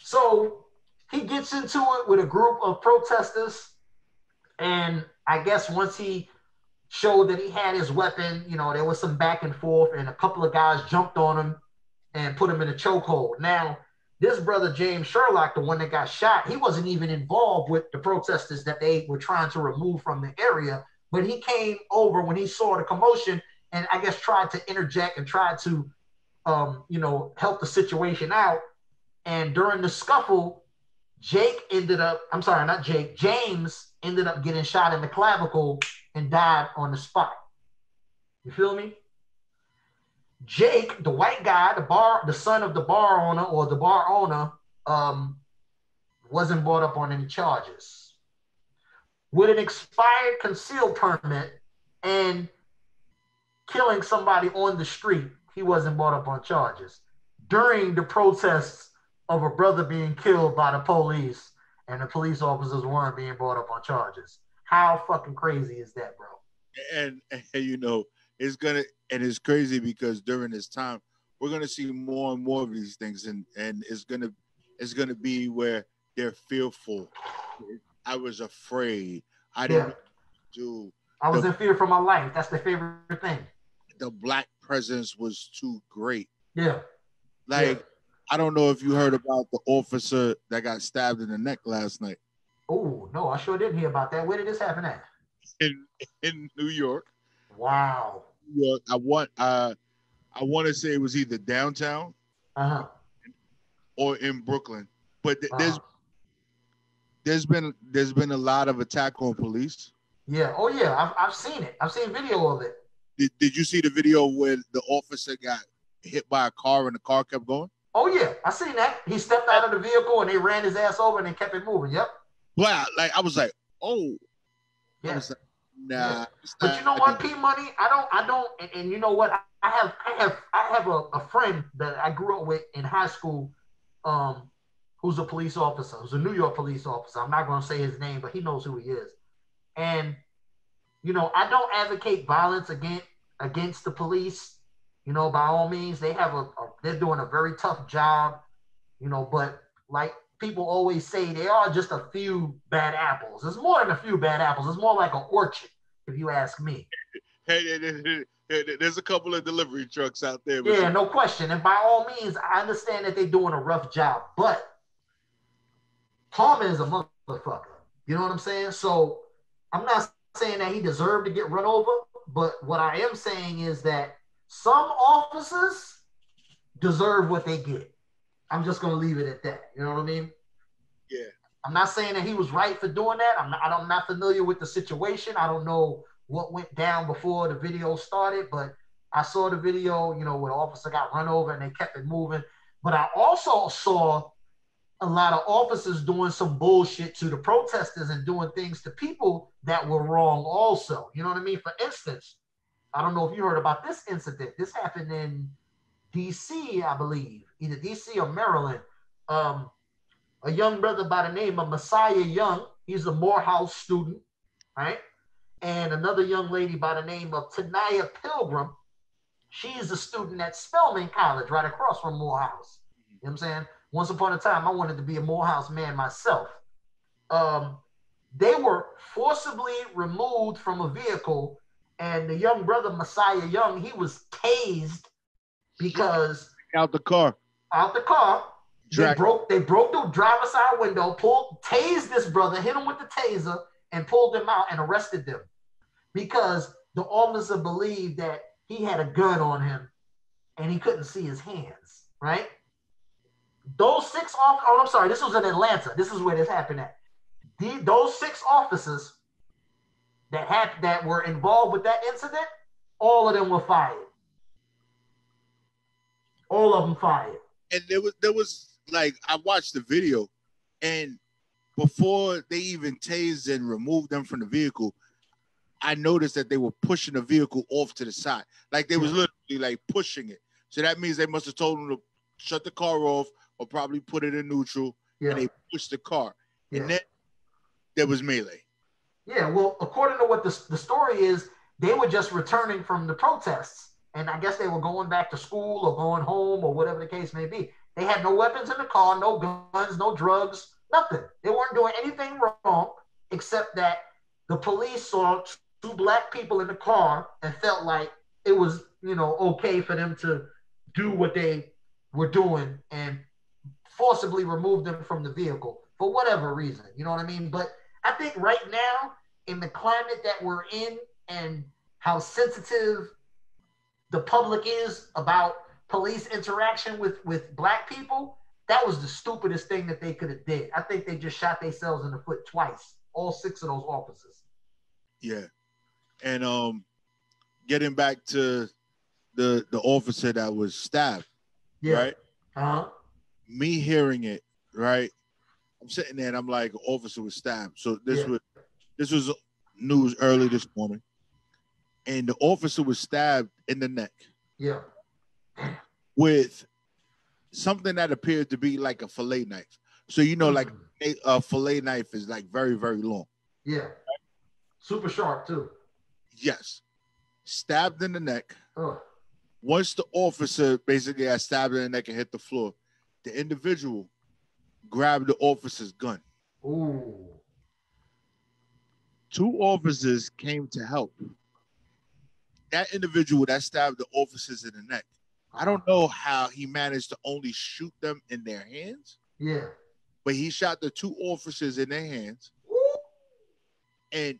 So he gets into it with a group of protesters, and I guess once he showed that he had his weapon, you know, there was some back and forth, and a couple of guys jumped on him and put him in a chokehold. Now, this brother James Scurlock, the one that got shot, he wasn't even involved with the protesters that they were trying to remove from the area, but he came over when he saw the commotion and I guess tried to interject and tried to, um, you know, help the situation out. And during the scuffle, Jake ended up, I'm sorry, not Jake, James ended up getting shot in the clavicle and died on the spot. You feel me? Jake, the white guy, the bar, the son of the bar owner or the bar owner, um, wasn't brought up on any charges. With an expired concealed permit and killing somebody on the street, he wasn't brought up on charges. During the protests of a brother being killed by the police and the police officers weren't being brought up on charges. How fucking crazy is that, bro? and, and you know it's gonna and it's crazy because during this time we're gonna see more and more of these things and and it's gonna it's gonna be where they're fearful i was afraid i didn't Yeah. do I was in fear for my life. That's the favorite thing. the black presence was too great Yeah. like i don't know if you heard about the officer that got stabbed in the neck last night Oh, no, I sure didn't hear about that. Where did this happen at? in in new york Wow. New York. i want uh i want to say it was either downtown Uh-huh. or in brooklyn but th- there's there's been there's been a lot of attack on police. Yeah. Oh, yeah. I've, I've seen it. I've seen video of it. Did, did you see the video where the officer got hit by a car and the car kept going? Oh, yeah. I seen that. He stepped out of the vehicle and they ran his ass over and they kept it moving. Yep. Wow, like I was like, oh, Yeah. like, nah. it's But not- you know what, P Money? I don't, I don't, and, and you know what? I, I have, I have, I have a, a friend that I grew up with in high school, um, who's a police officer, who's a New York police officer. I'm not going to say his name, but he knows who he is. And you know, I don't advocate violence against against the police. You know, by all means, they have a, a they're doing a very tough job. You know, but like people always say, they are just a few bad apples. It's more than a few bad apples. It's more like an orchard, if you ask me. Hey, there's a couple of delivery trucks out there. Yeah, no question. And by all means, I understand that they're doing a rough job, but Palmer is a motherfucker. You know what I'm saying? So I'm not saying that he deserved to get run over, but what I am saying is that some officers deserve what they get. I'm just gonna leave it at that. You know what I mean? Yeah. I'm not saying that he was right for doing that. I'm not, I'm not familiar with the situation. I don't know what went down before the video started, but I saw the video, you know, where the officer got run over and they kept it moving. But I also saw a lot of officers doing some bullshit to the protesters and doing things to people that were wrong also. You know what I mean? For instance, I don't know if you heard about this incident. This happened in DC, I believe, either DC or Maryland. Um, a young brother by the name of Messiah Young, he's a Morehouse student, right? And another young lady by the name of Taniyah Pilgrim, she's a student at Spelman College, right across from Morehouse. You know what I'm saying? Once upon a time, I wanted to be a Morehouse man myself. Um, they were forcibly removed from a vehicle, and the young brother Messiah Young, he was tased because Out the car. out the car. They broke they broke the driver's side window, pulled tased this brother, hit him with the taser, and pulled him out and arrested them because the officer believed that he had a gun on him and he couldn't see his hands. Right? Those six off. Oh, I'm sorry. This was in Atlanta. This is where this happened at. The, those six officers that had that were involved with that incident, all of them were fired. All of them fired. and there was there was like I watched the video, and before they even tased and removed them from the vehicle, I noticed that they were pushing the vehicle off to the side, like they was literally like pushing it. So that means they must have told them to shut the car off or probably put it in neutral, Yeah. and they pushed the car, Yeah. and then there was melee. Yeah, well, according to what the, the story is, they were just returning from the protests. And I guess they were going back to school or going home or whatever the case may be. They had no weapons in the car, no guns, no drugs, nothing. They weren't doing anything wrong except that the police saw two black people in the car and felt like it was, you know, okay for them to do what they were doing and forcibly remove them from the vehicle for whatever reason. You know what I mean? But I think right now, in the climate that we're in and how sensitive the public is about police interaction with, with black people, that was the stupidest thing that they could have did. I think they just shot themselves in the foot twice, all six of those officers. Yeah, and um, getting back to the the officer that was stabbed, Yeah. right? Uh-huh. me hearing it, right? I'm sitting there and I'm like, officer was stabbed. So this Yeah. was this was news early this morning. And the officer was stabbed in the neck Yeah. with something that appeared to be like a fillet knife. So you know, like a, a fillet knife is like very, very long. Yeah. Super sharp too. Yes. Stabbed in the neck. Ugh. Once the officer basically got stabbed in the neck and hit the floor, the individual grabbed the officer's gun. Ooh. two officers came to help. That individual that stabbed the officers in the neck, I don't know how he managed to only shoot them in their hands, Yeah. but he shot the two officers in their hands Ooh. and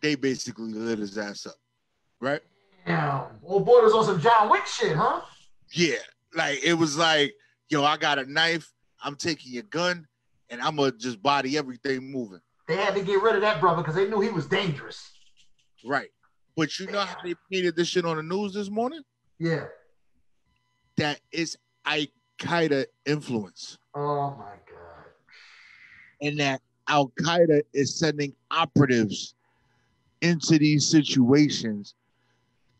they basically lit his ass up. Right? Damn. Old boy was on some John Wick shit, huh? Yeah. Like it was like, yo, I got a knife, I'm taking your gun, and I'm gonna just body everything moving. They had to get rid of that brother because they knew he was dangerous. Right. But you know how they painted this shit on the news this morning? Yeah. That is Al Qaeda influence. Oh my God. and that Al Qaeda is sending operatives into these situations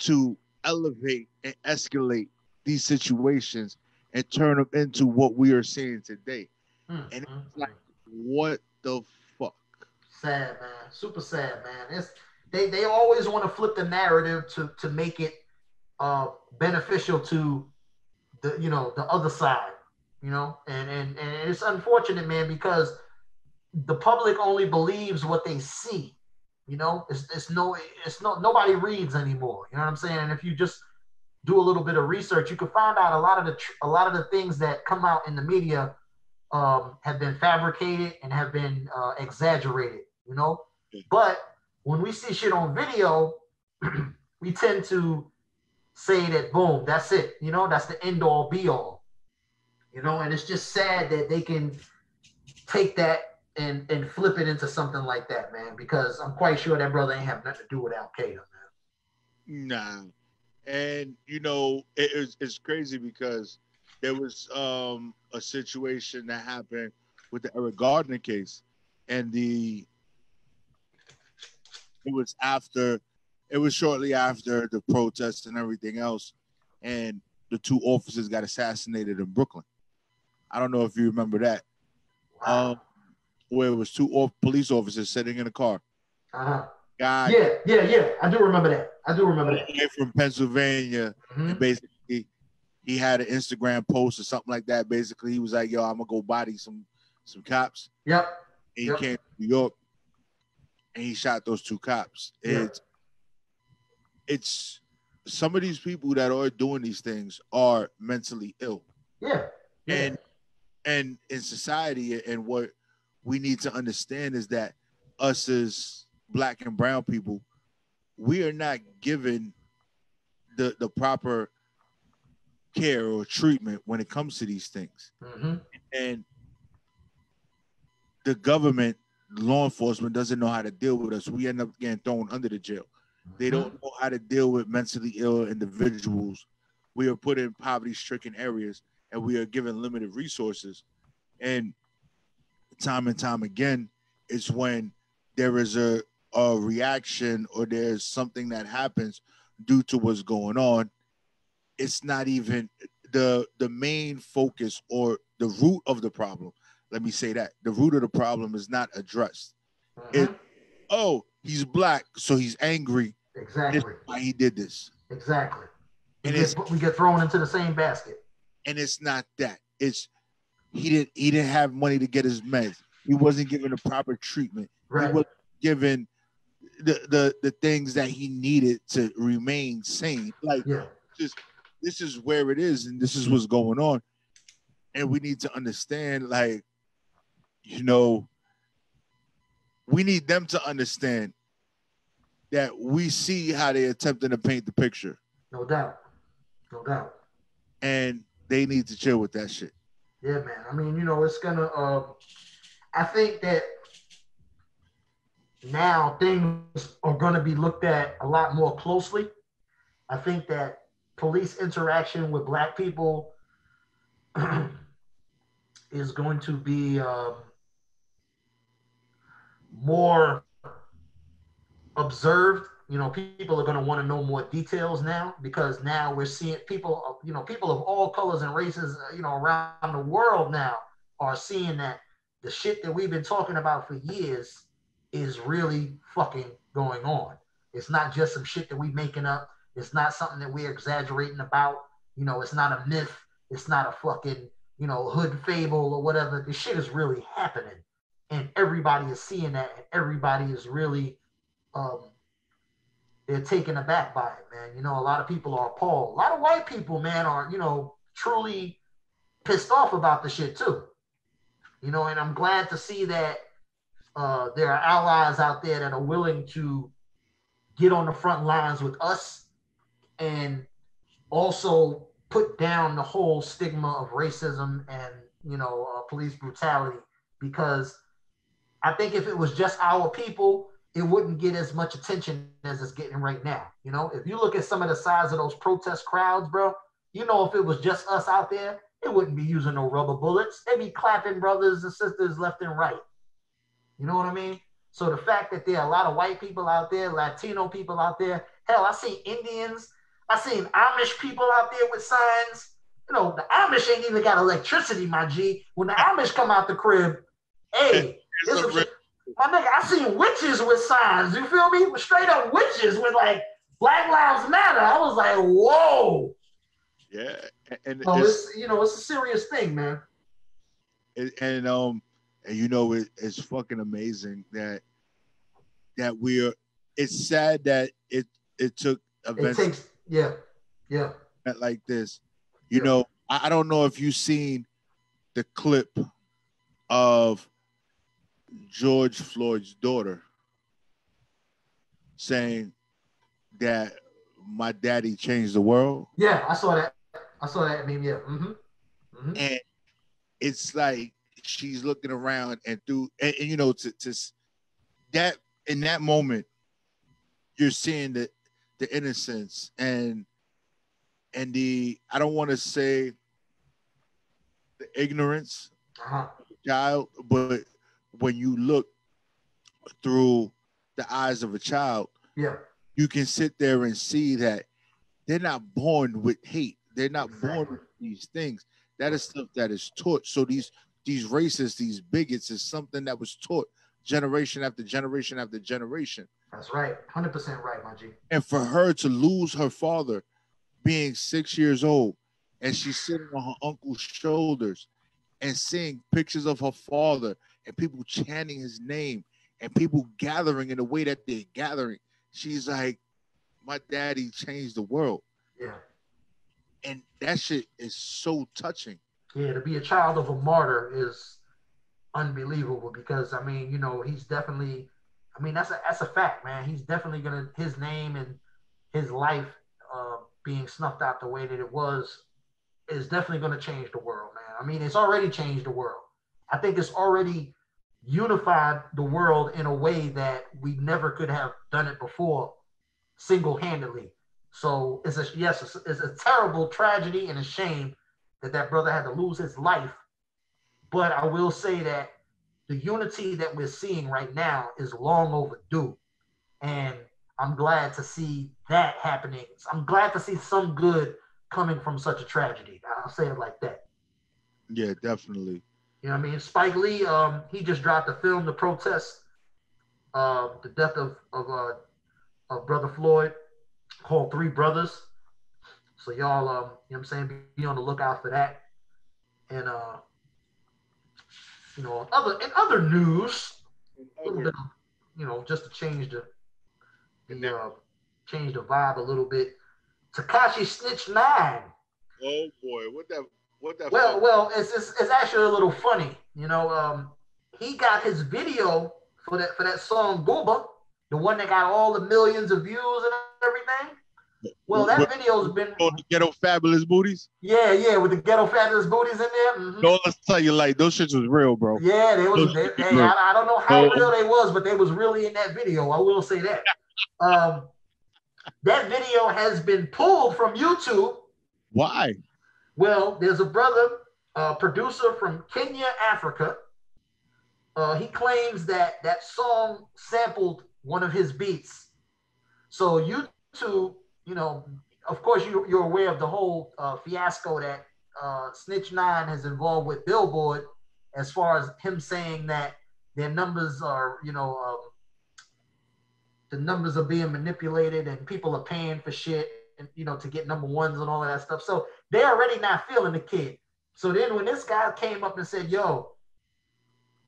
to elevate and escalate these situations and turn them into what we are seeing today. Mm, And mm, it's like, mm. what the fuck? sad, man. Super sad, man. It's they they always want to flip the narrative to to make it uh beneficial to the you know the other side, you know, and and and it's unfortunate, man, because the public only believes what they see. You know, it's it's no it's no nobody reads anymore. You know what I'm saying? And if you just do a little bit of research, you can find out a lot of the tr- a lot of the things that come out in the media um, have been fabricated and have been uh, exaggerated. You know, but when we see shit on video, we tend to say that boom, that's it. You know, that's the end all be all. You know, and it's just sad that they can take that and and flip it into something like that, man. Because I'm quite sure that brother ain't have nothing to do with Al Qaeda, man. Nah. And you know, it is it's crazy because there was um, a situation that happened with the Eric Garner case, and the it was after it was shortly after the protests and everything else, and the two officers got assassinated in Brooklyn. I don't know if you remember that. Um, where it was two off- police officers sitting in a car. Uh-huh. Guy Yeah, yeah, yeah. I do remember that. I do remember that. came from Pennsylvania, Mhm. and basically he had an Instagram post or something like that. Basically, he was like, "Yo, I'm gonna go body some some cops." Yep. And he Yep. came to New York, and he shot those two cops. It's it's some of these people that are doing these things are mentally ill. Yeah. yeah. and and in society and what we need to understand is that us as black and brown people we are not given the the proper care or treatment when it comes to these things. Mhm. and the government law enforcement doesn't know how to deal with us. We end up getting thrown under the jail. They don't know how to deal with mentally ill individuals. We are put in poverty stricken areas and we are given limited resources. And time and time again it's when there is a, a reaction or there's something that happens due to what's going on it's not even the the main focus or the root of the problem let me say that the root of the problem is not addressed mm-hmm. it oh he's black so he's angry Exactly. Why he did this Exactly. We and get, it's we get thrown into the same basket. and it's not that. It's he didn't he didn't have money to get his meds. He wasn't given the proper treatment. Right. He wasn't given the the the things that he needed to remain sane. Like Yeah. just this is where it is, and this is what's going on. And we need to understand, like, you know, we need them to understand that we see how they're attempting to paint the picture, No doubt. No doubt. and they need to chill with that shit. Yeah, man. I mean, you know, it's gonna. Uh, I think that now things are gonna be looked at a lot more closely. I think that police interaction with black people is going to be um, more observed. You know, people are going to want to know more details now because now we're seeing people, you know, people of all colors and races, uh, you know, around the world now are seeing that the shit that we've been talking about for years is really fucking going on. It's not just some shit that we making up. It's not something that we're exaggerating about. You know, it's not a myth. It's not a fucking, you know, hood fable or whatever. This shit is really happening. And everybody is seeing that and everybody is really um they're taken aback by it, man. You know, a lot of people are appalled. A lot of white people, man, are, you know, truly pissed off about the shit too. You know, and I'm glad to see that uh, there are allies out there that are willing to get on the front lines with us and also put down the whole stigma of racism and you know uh, police brutality because I think if it was just our people, it wouldn't get as much attention as it's getting right now. You know, if you look at some of the size of those protest crowds, bro, you know, if it was just us out there, it wouldn't be using no rubber bullets. They'd be clapping brothers and sisters left and right. You know what I mean? So the fact that there are a lot of white people out there, Latino people out there, hell, I see Indians, I seen Amish people out there with signs. You know, the Amish ain't even got electricity, my G. When the Amish come out the crib, hey, this is my nigga, I seen witches with signs. You feel me? Straight up witches with like Black Lives Matter. I was like, whoa. Yeah, and, So it's- it's you know, it's a serious thing, man. and, and um and you know it, it's fucking amazing that that we're it's sad that it it took It events takes yeah, yeah. like this you know I, I don't know if you've seen the clip of george floyd's daughter saying that my daddy changed the world Yeah, I saw that. I saw that meme, yeah. Mm-hmm. and it's like she's looking around and through and, and, you know to, to that in that moment you're seeing the the innocence and and the i don't want to say the ignorance Uh-huh. child, but when you look through the eyes of a child, Yeah. you can sit there and see that they're not born with hate. They're not born with these things. That is stuff that is taught. So these these racists, these bigots, is something that was taught generation after generation after generation. That's right. Hundred percent right, my G. And for her to lose her father, being six years old, and she's sitting on her uncle's shoulders and seeing pictures of her father and people chanting his name and people gathering in the way that they're gathering, she's like, My daddy changed the world. Yeah. And that shit is so touching. Yeah, to be a child of a martyr is unbelievable because I mean, you know, he's definitely I mean, that's a that's a fact, man. He's definitely gonna his name and his life uh being snuffed out the way that it was is definitely gonna change the world, man. I mean, it's already changed the world. I think it's already unified the world in a way that we never could have done it before single-handedly. So it's a yes, it's, it's a terrible tragedy and a shame that that brother had to lose his life. But I will say that the unity that we're seeing right now is long overdue, and I'm glad to see that happening. I'm glad to see some good coming from such a tragedy. I'll say it like that. Yeah, definitely. You know what I mean? Spike Lee, um, he just dropped a film to protest uh, the death of of, uh, of Brother Floyd, called Three Brothers. So y'all, um, you know what I'm saying, be on the lookout for that. And uh, you know, other in other news, a little bit, of, you know, just to change the the uh, change the vibe a little bit. Tekashi Snitch Nine. Oh boy, what that what that Well, fuck- well, it's, it's it's actually a little funny. You know, um, he got his video for that for that song Gooba, the one that got all the millions of views and everything. Well, that What- video's been the ghetto fabulous booties. yeah, yeah, with the ghetto fabulous booties in there. mhm. No, let's tell you, like those shits was real, bro. Yeah, they was. They. I, I don't know how Oh. real they was, but they was really in that video. I will say that. Um, that video has been pulled from YouTube. Why? Well, there's a brother, uh, producer from Kenya, Africa. Uh, he claims that that song sampled one of his beats. So YouTube, you know, of course, you, you're aware of the whole uh, fiasco that uh, Snitch Nine has involved with Billboard, as far as him saying that their numbers are, you know, um, the numbers are being manipulated and people are paying for shit, and you know, to get number ones and all of that stuff. So they're already not feeling the kid. So then when this guy came up and said, "Yo,"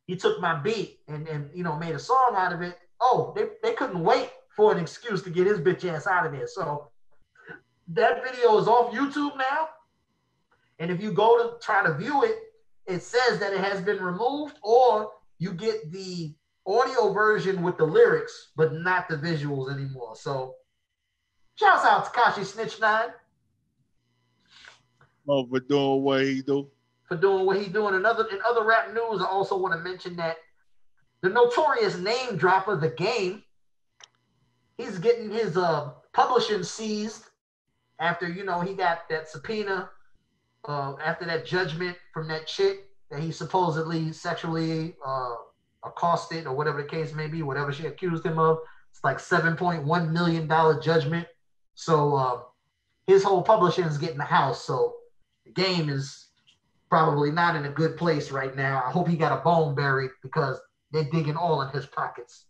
he took my beat and and you know made a song out of it. Oh, they, they couldn't wait for an excuse to get his bitch ass out of there. So that video is off YouTube now. And if you go to try to view it, it says that it has been removed, or you get the audio version with the lyrics, but not the visuals anymore. So shouts out to Kashi Snitch Nine Oh, for doing what he do. for doing what he doing. Another in other rap news, I also want to mention that the notorious name dropper, of the game, he's getting his uh publishing seized after you know he got that subpoena uh after that judgment from that chick that he supposedly sexually uh accosted or whatever the case may be, whatever she accused him of. It's like seven point one million dollar judgment. So uh, his whole publishing is getting the house. So the game is probably not in a good place right now. I hope he got a bone buried because they're digging all in his pockets.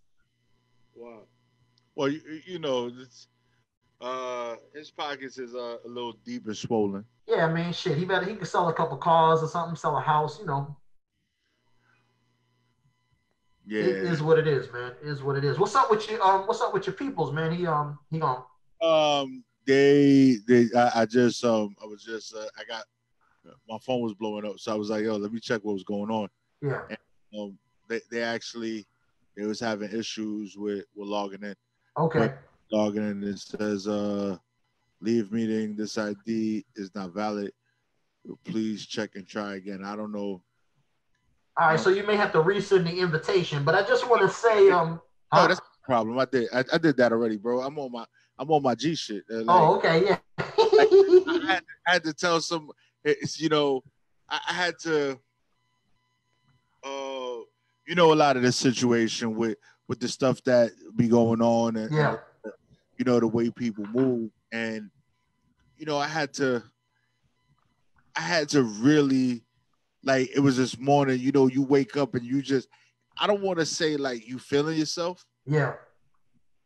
Wow. Well, you, you know, it's, uh, his pockets is uh, a little deep. And swollen. Yeah, I mean, shit. He better he can sell a couple cars or something, sell a house. You know, Yeah. it is what it is, man. It is what it is. What's up with you? Um, what's up with your peoples, man? He um he gone. Um, they they I, I just um I was just uh, I got my phone was blowing up, so I was like, yo, let me check what was going on. Yeah. Um, they they actually they was having issues with with logging in. Okay. Logging in it says uh leave meeting. This ID is not valid. Please check and try again. I don't know. All right. So you may have to resend the invitation, but I just want to say um. No, that's the problem. I did I, I did that already, bro. I'm on my I'm on my G shit. Uh, like, oh, okay. Yeah. I had, I had to tell some it's you know I, I had to, uh, you know, a lot of the situation with with the stuff that be going on and Yeah. You know the way people move and you know i had to i had to really like it was this morning you know you wake up and you just i don't want to say like you feeling yourself Yeah.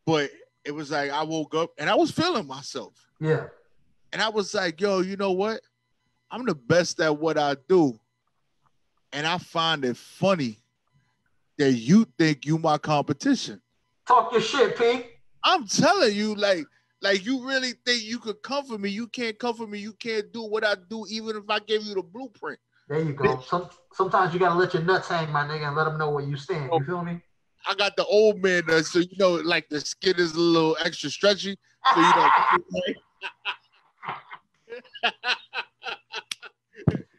but it was like i woke up and i was feeling myself Yeah. and i was like yo you know what i'm the best at what i do and i find it funny that you think you my competition Talk your shit, P. I'm telling you, like, like you really think you could comfort me? You can't comfort me. You can't do what I do, even if I gave you the blueprint. There you go. Some, sometimes you gotta let your nuts hang, my nigga, and let them know where you stand. You feel me? I got the old man, uh, so you know, like the skin is a little extra stretchy, so you know.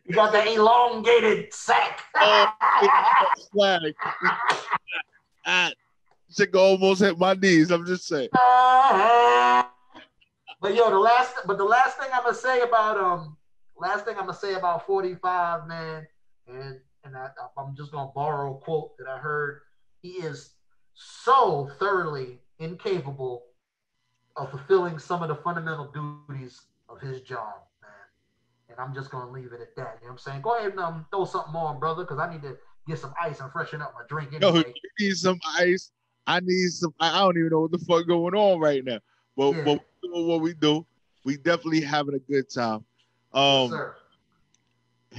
You got the elongated sack. Oh, Ah, almost hit my knees. I'm just saying. but yo, the last but the last thing I'm gonna say about um last thing I'm gonna say about 45, man, and and I, I'm just gonna borrow a quote that I heard. He is so thoroughly incapable of fulfilling some of the fundamental duties of his job, man. And I'm just gonna leave it at that. You know what I'm saying? Go ahead and um, throw something on, brother, because I need to get some ice and freshen up my drink Yo, you need some ice. I need some. I don't even know what the fuck going on right now. But but what we do. We definitely having a good time. Um,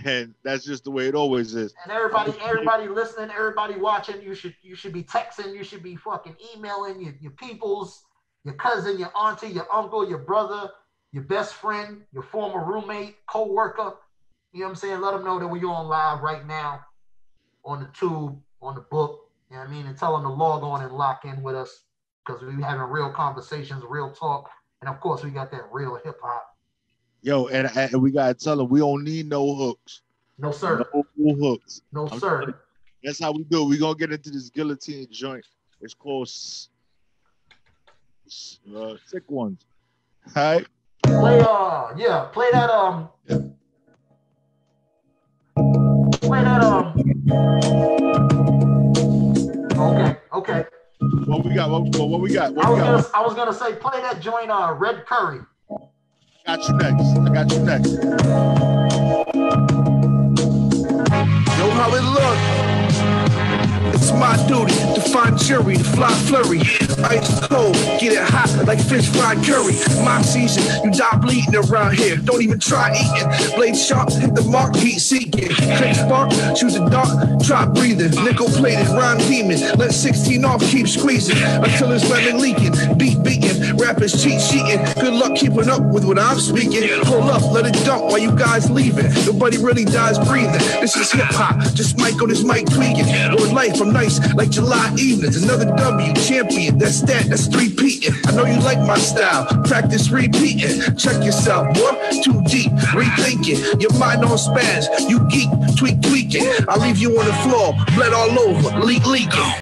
and that's just the way it always is. And everybody, everybody listening, everybody watching, you should you should be texting, you should be fucking emailing your, your peoples, your cousin, your auntie, your uncle, your brother, your best friend, your former roommate, co-worker. You know what I'm saying? Let them know that we're on live right now on the tube, on the book. You know what I mean? And tell them to log on and lock in with us because we're having real conversations, real talk. And of course, we got that real hip hop. Yo, and, and we gotta tell them we don't need no hooks. No, sir. No hooks. No, I'm sir. you, That's how we do. it. We gonna get into this guillotine joint. It's called uh, sick ones. All right. Play uh yeah, play that um play that um Okay, okay. What we got? What, what, what we got? What I we was got? gonna I was gonna say play that joint uh Red Curry. Got you next. I got you next. Know how it look. It's my duty to find jury, to fly flurry. Ice cold, get it hot like fish fried curry. My season, you die bleeding around here. Don't even try eating. Blade sharp, hit the mark, heat seeking. Click spark, choose the dark, try breathing. Nickel plated, rhyme demon. Let 16 off, keep squeezing until it's lemon leaking. Beat beating, rappers cheat sheeting. Good luck keeping up with what I'm speaking. Hold up, let it dump while you guys leaving. Nobody really dies breathing. This is hip hop, just Mike on his mic tweaking. Lord life, I'm nice like July evenings. Another W, champion. That's that, that's three peating. I know you like my style. Practice repeating. Check yourself, boy. Too deep, rethinking. Your mind on spaz. You geek, tweak, tweaking. I leave you on the floor, blood all over, leak, leaking.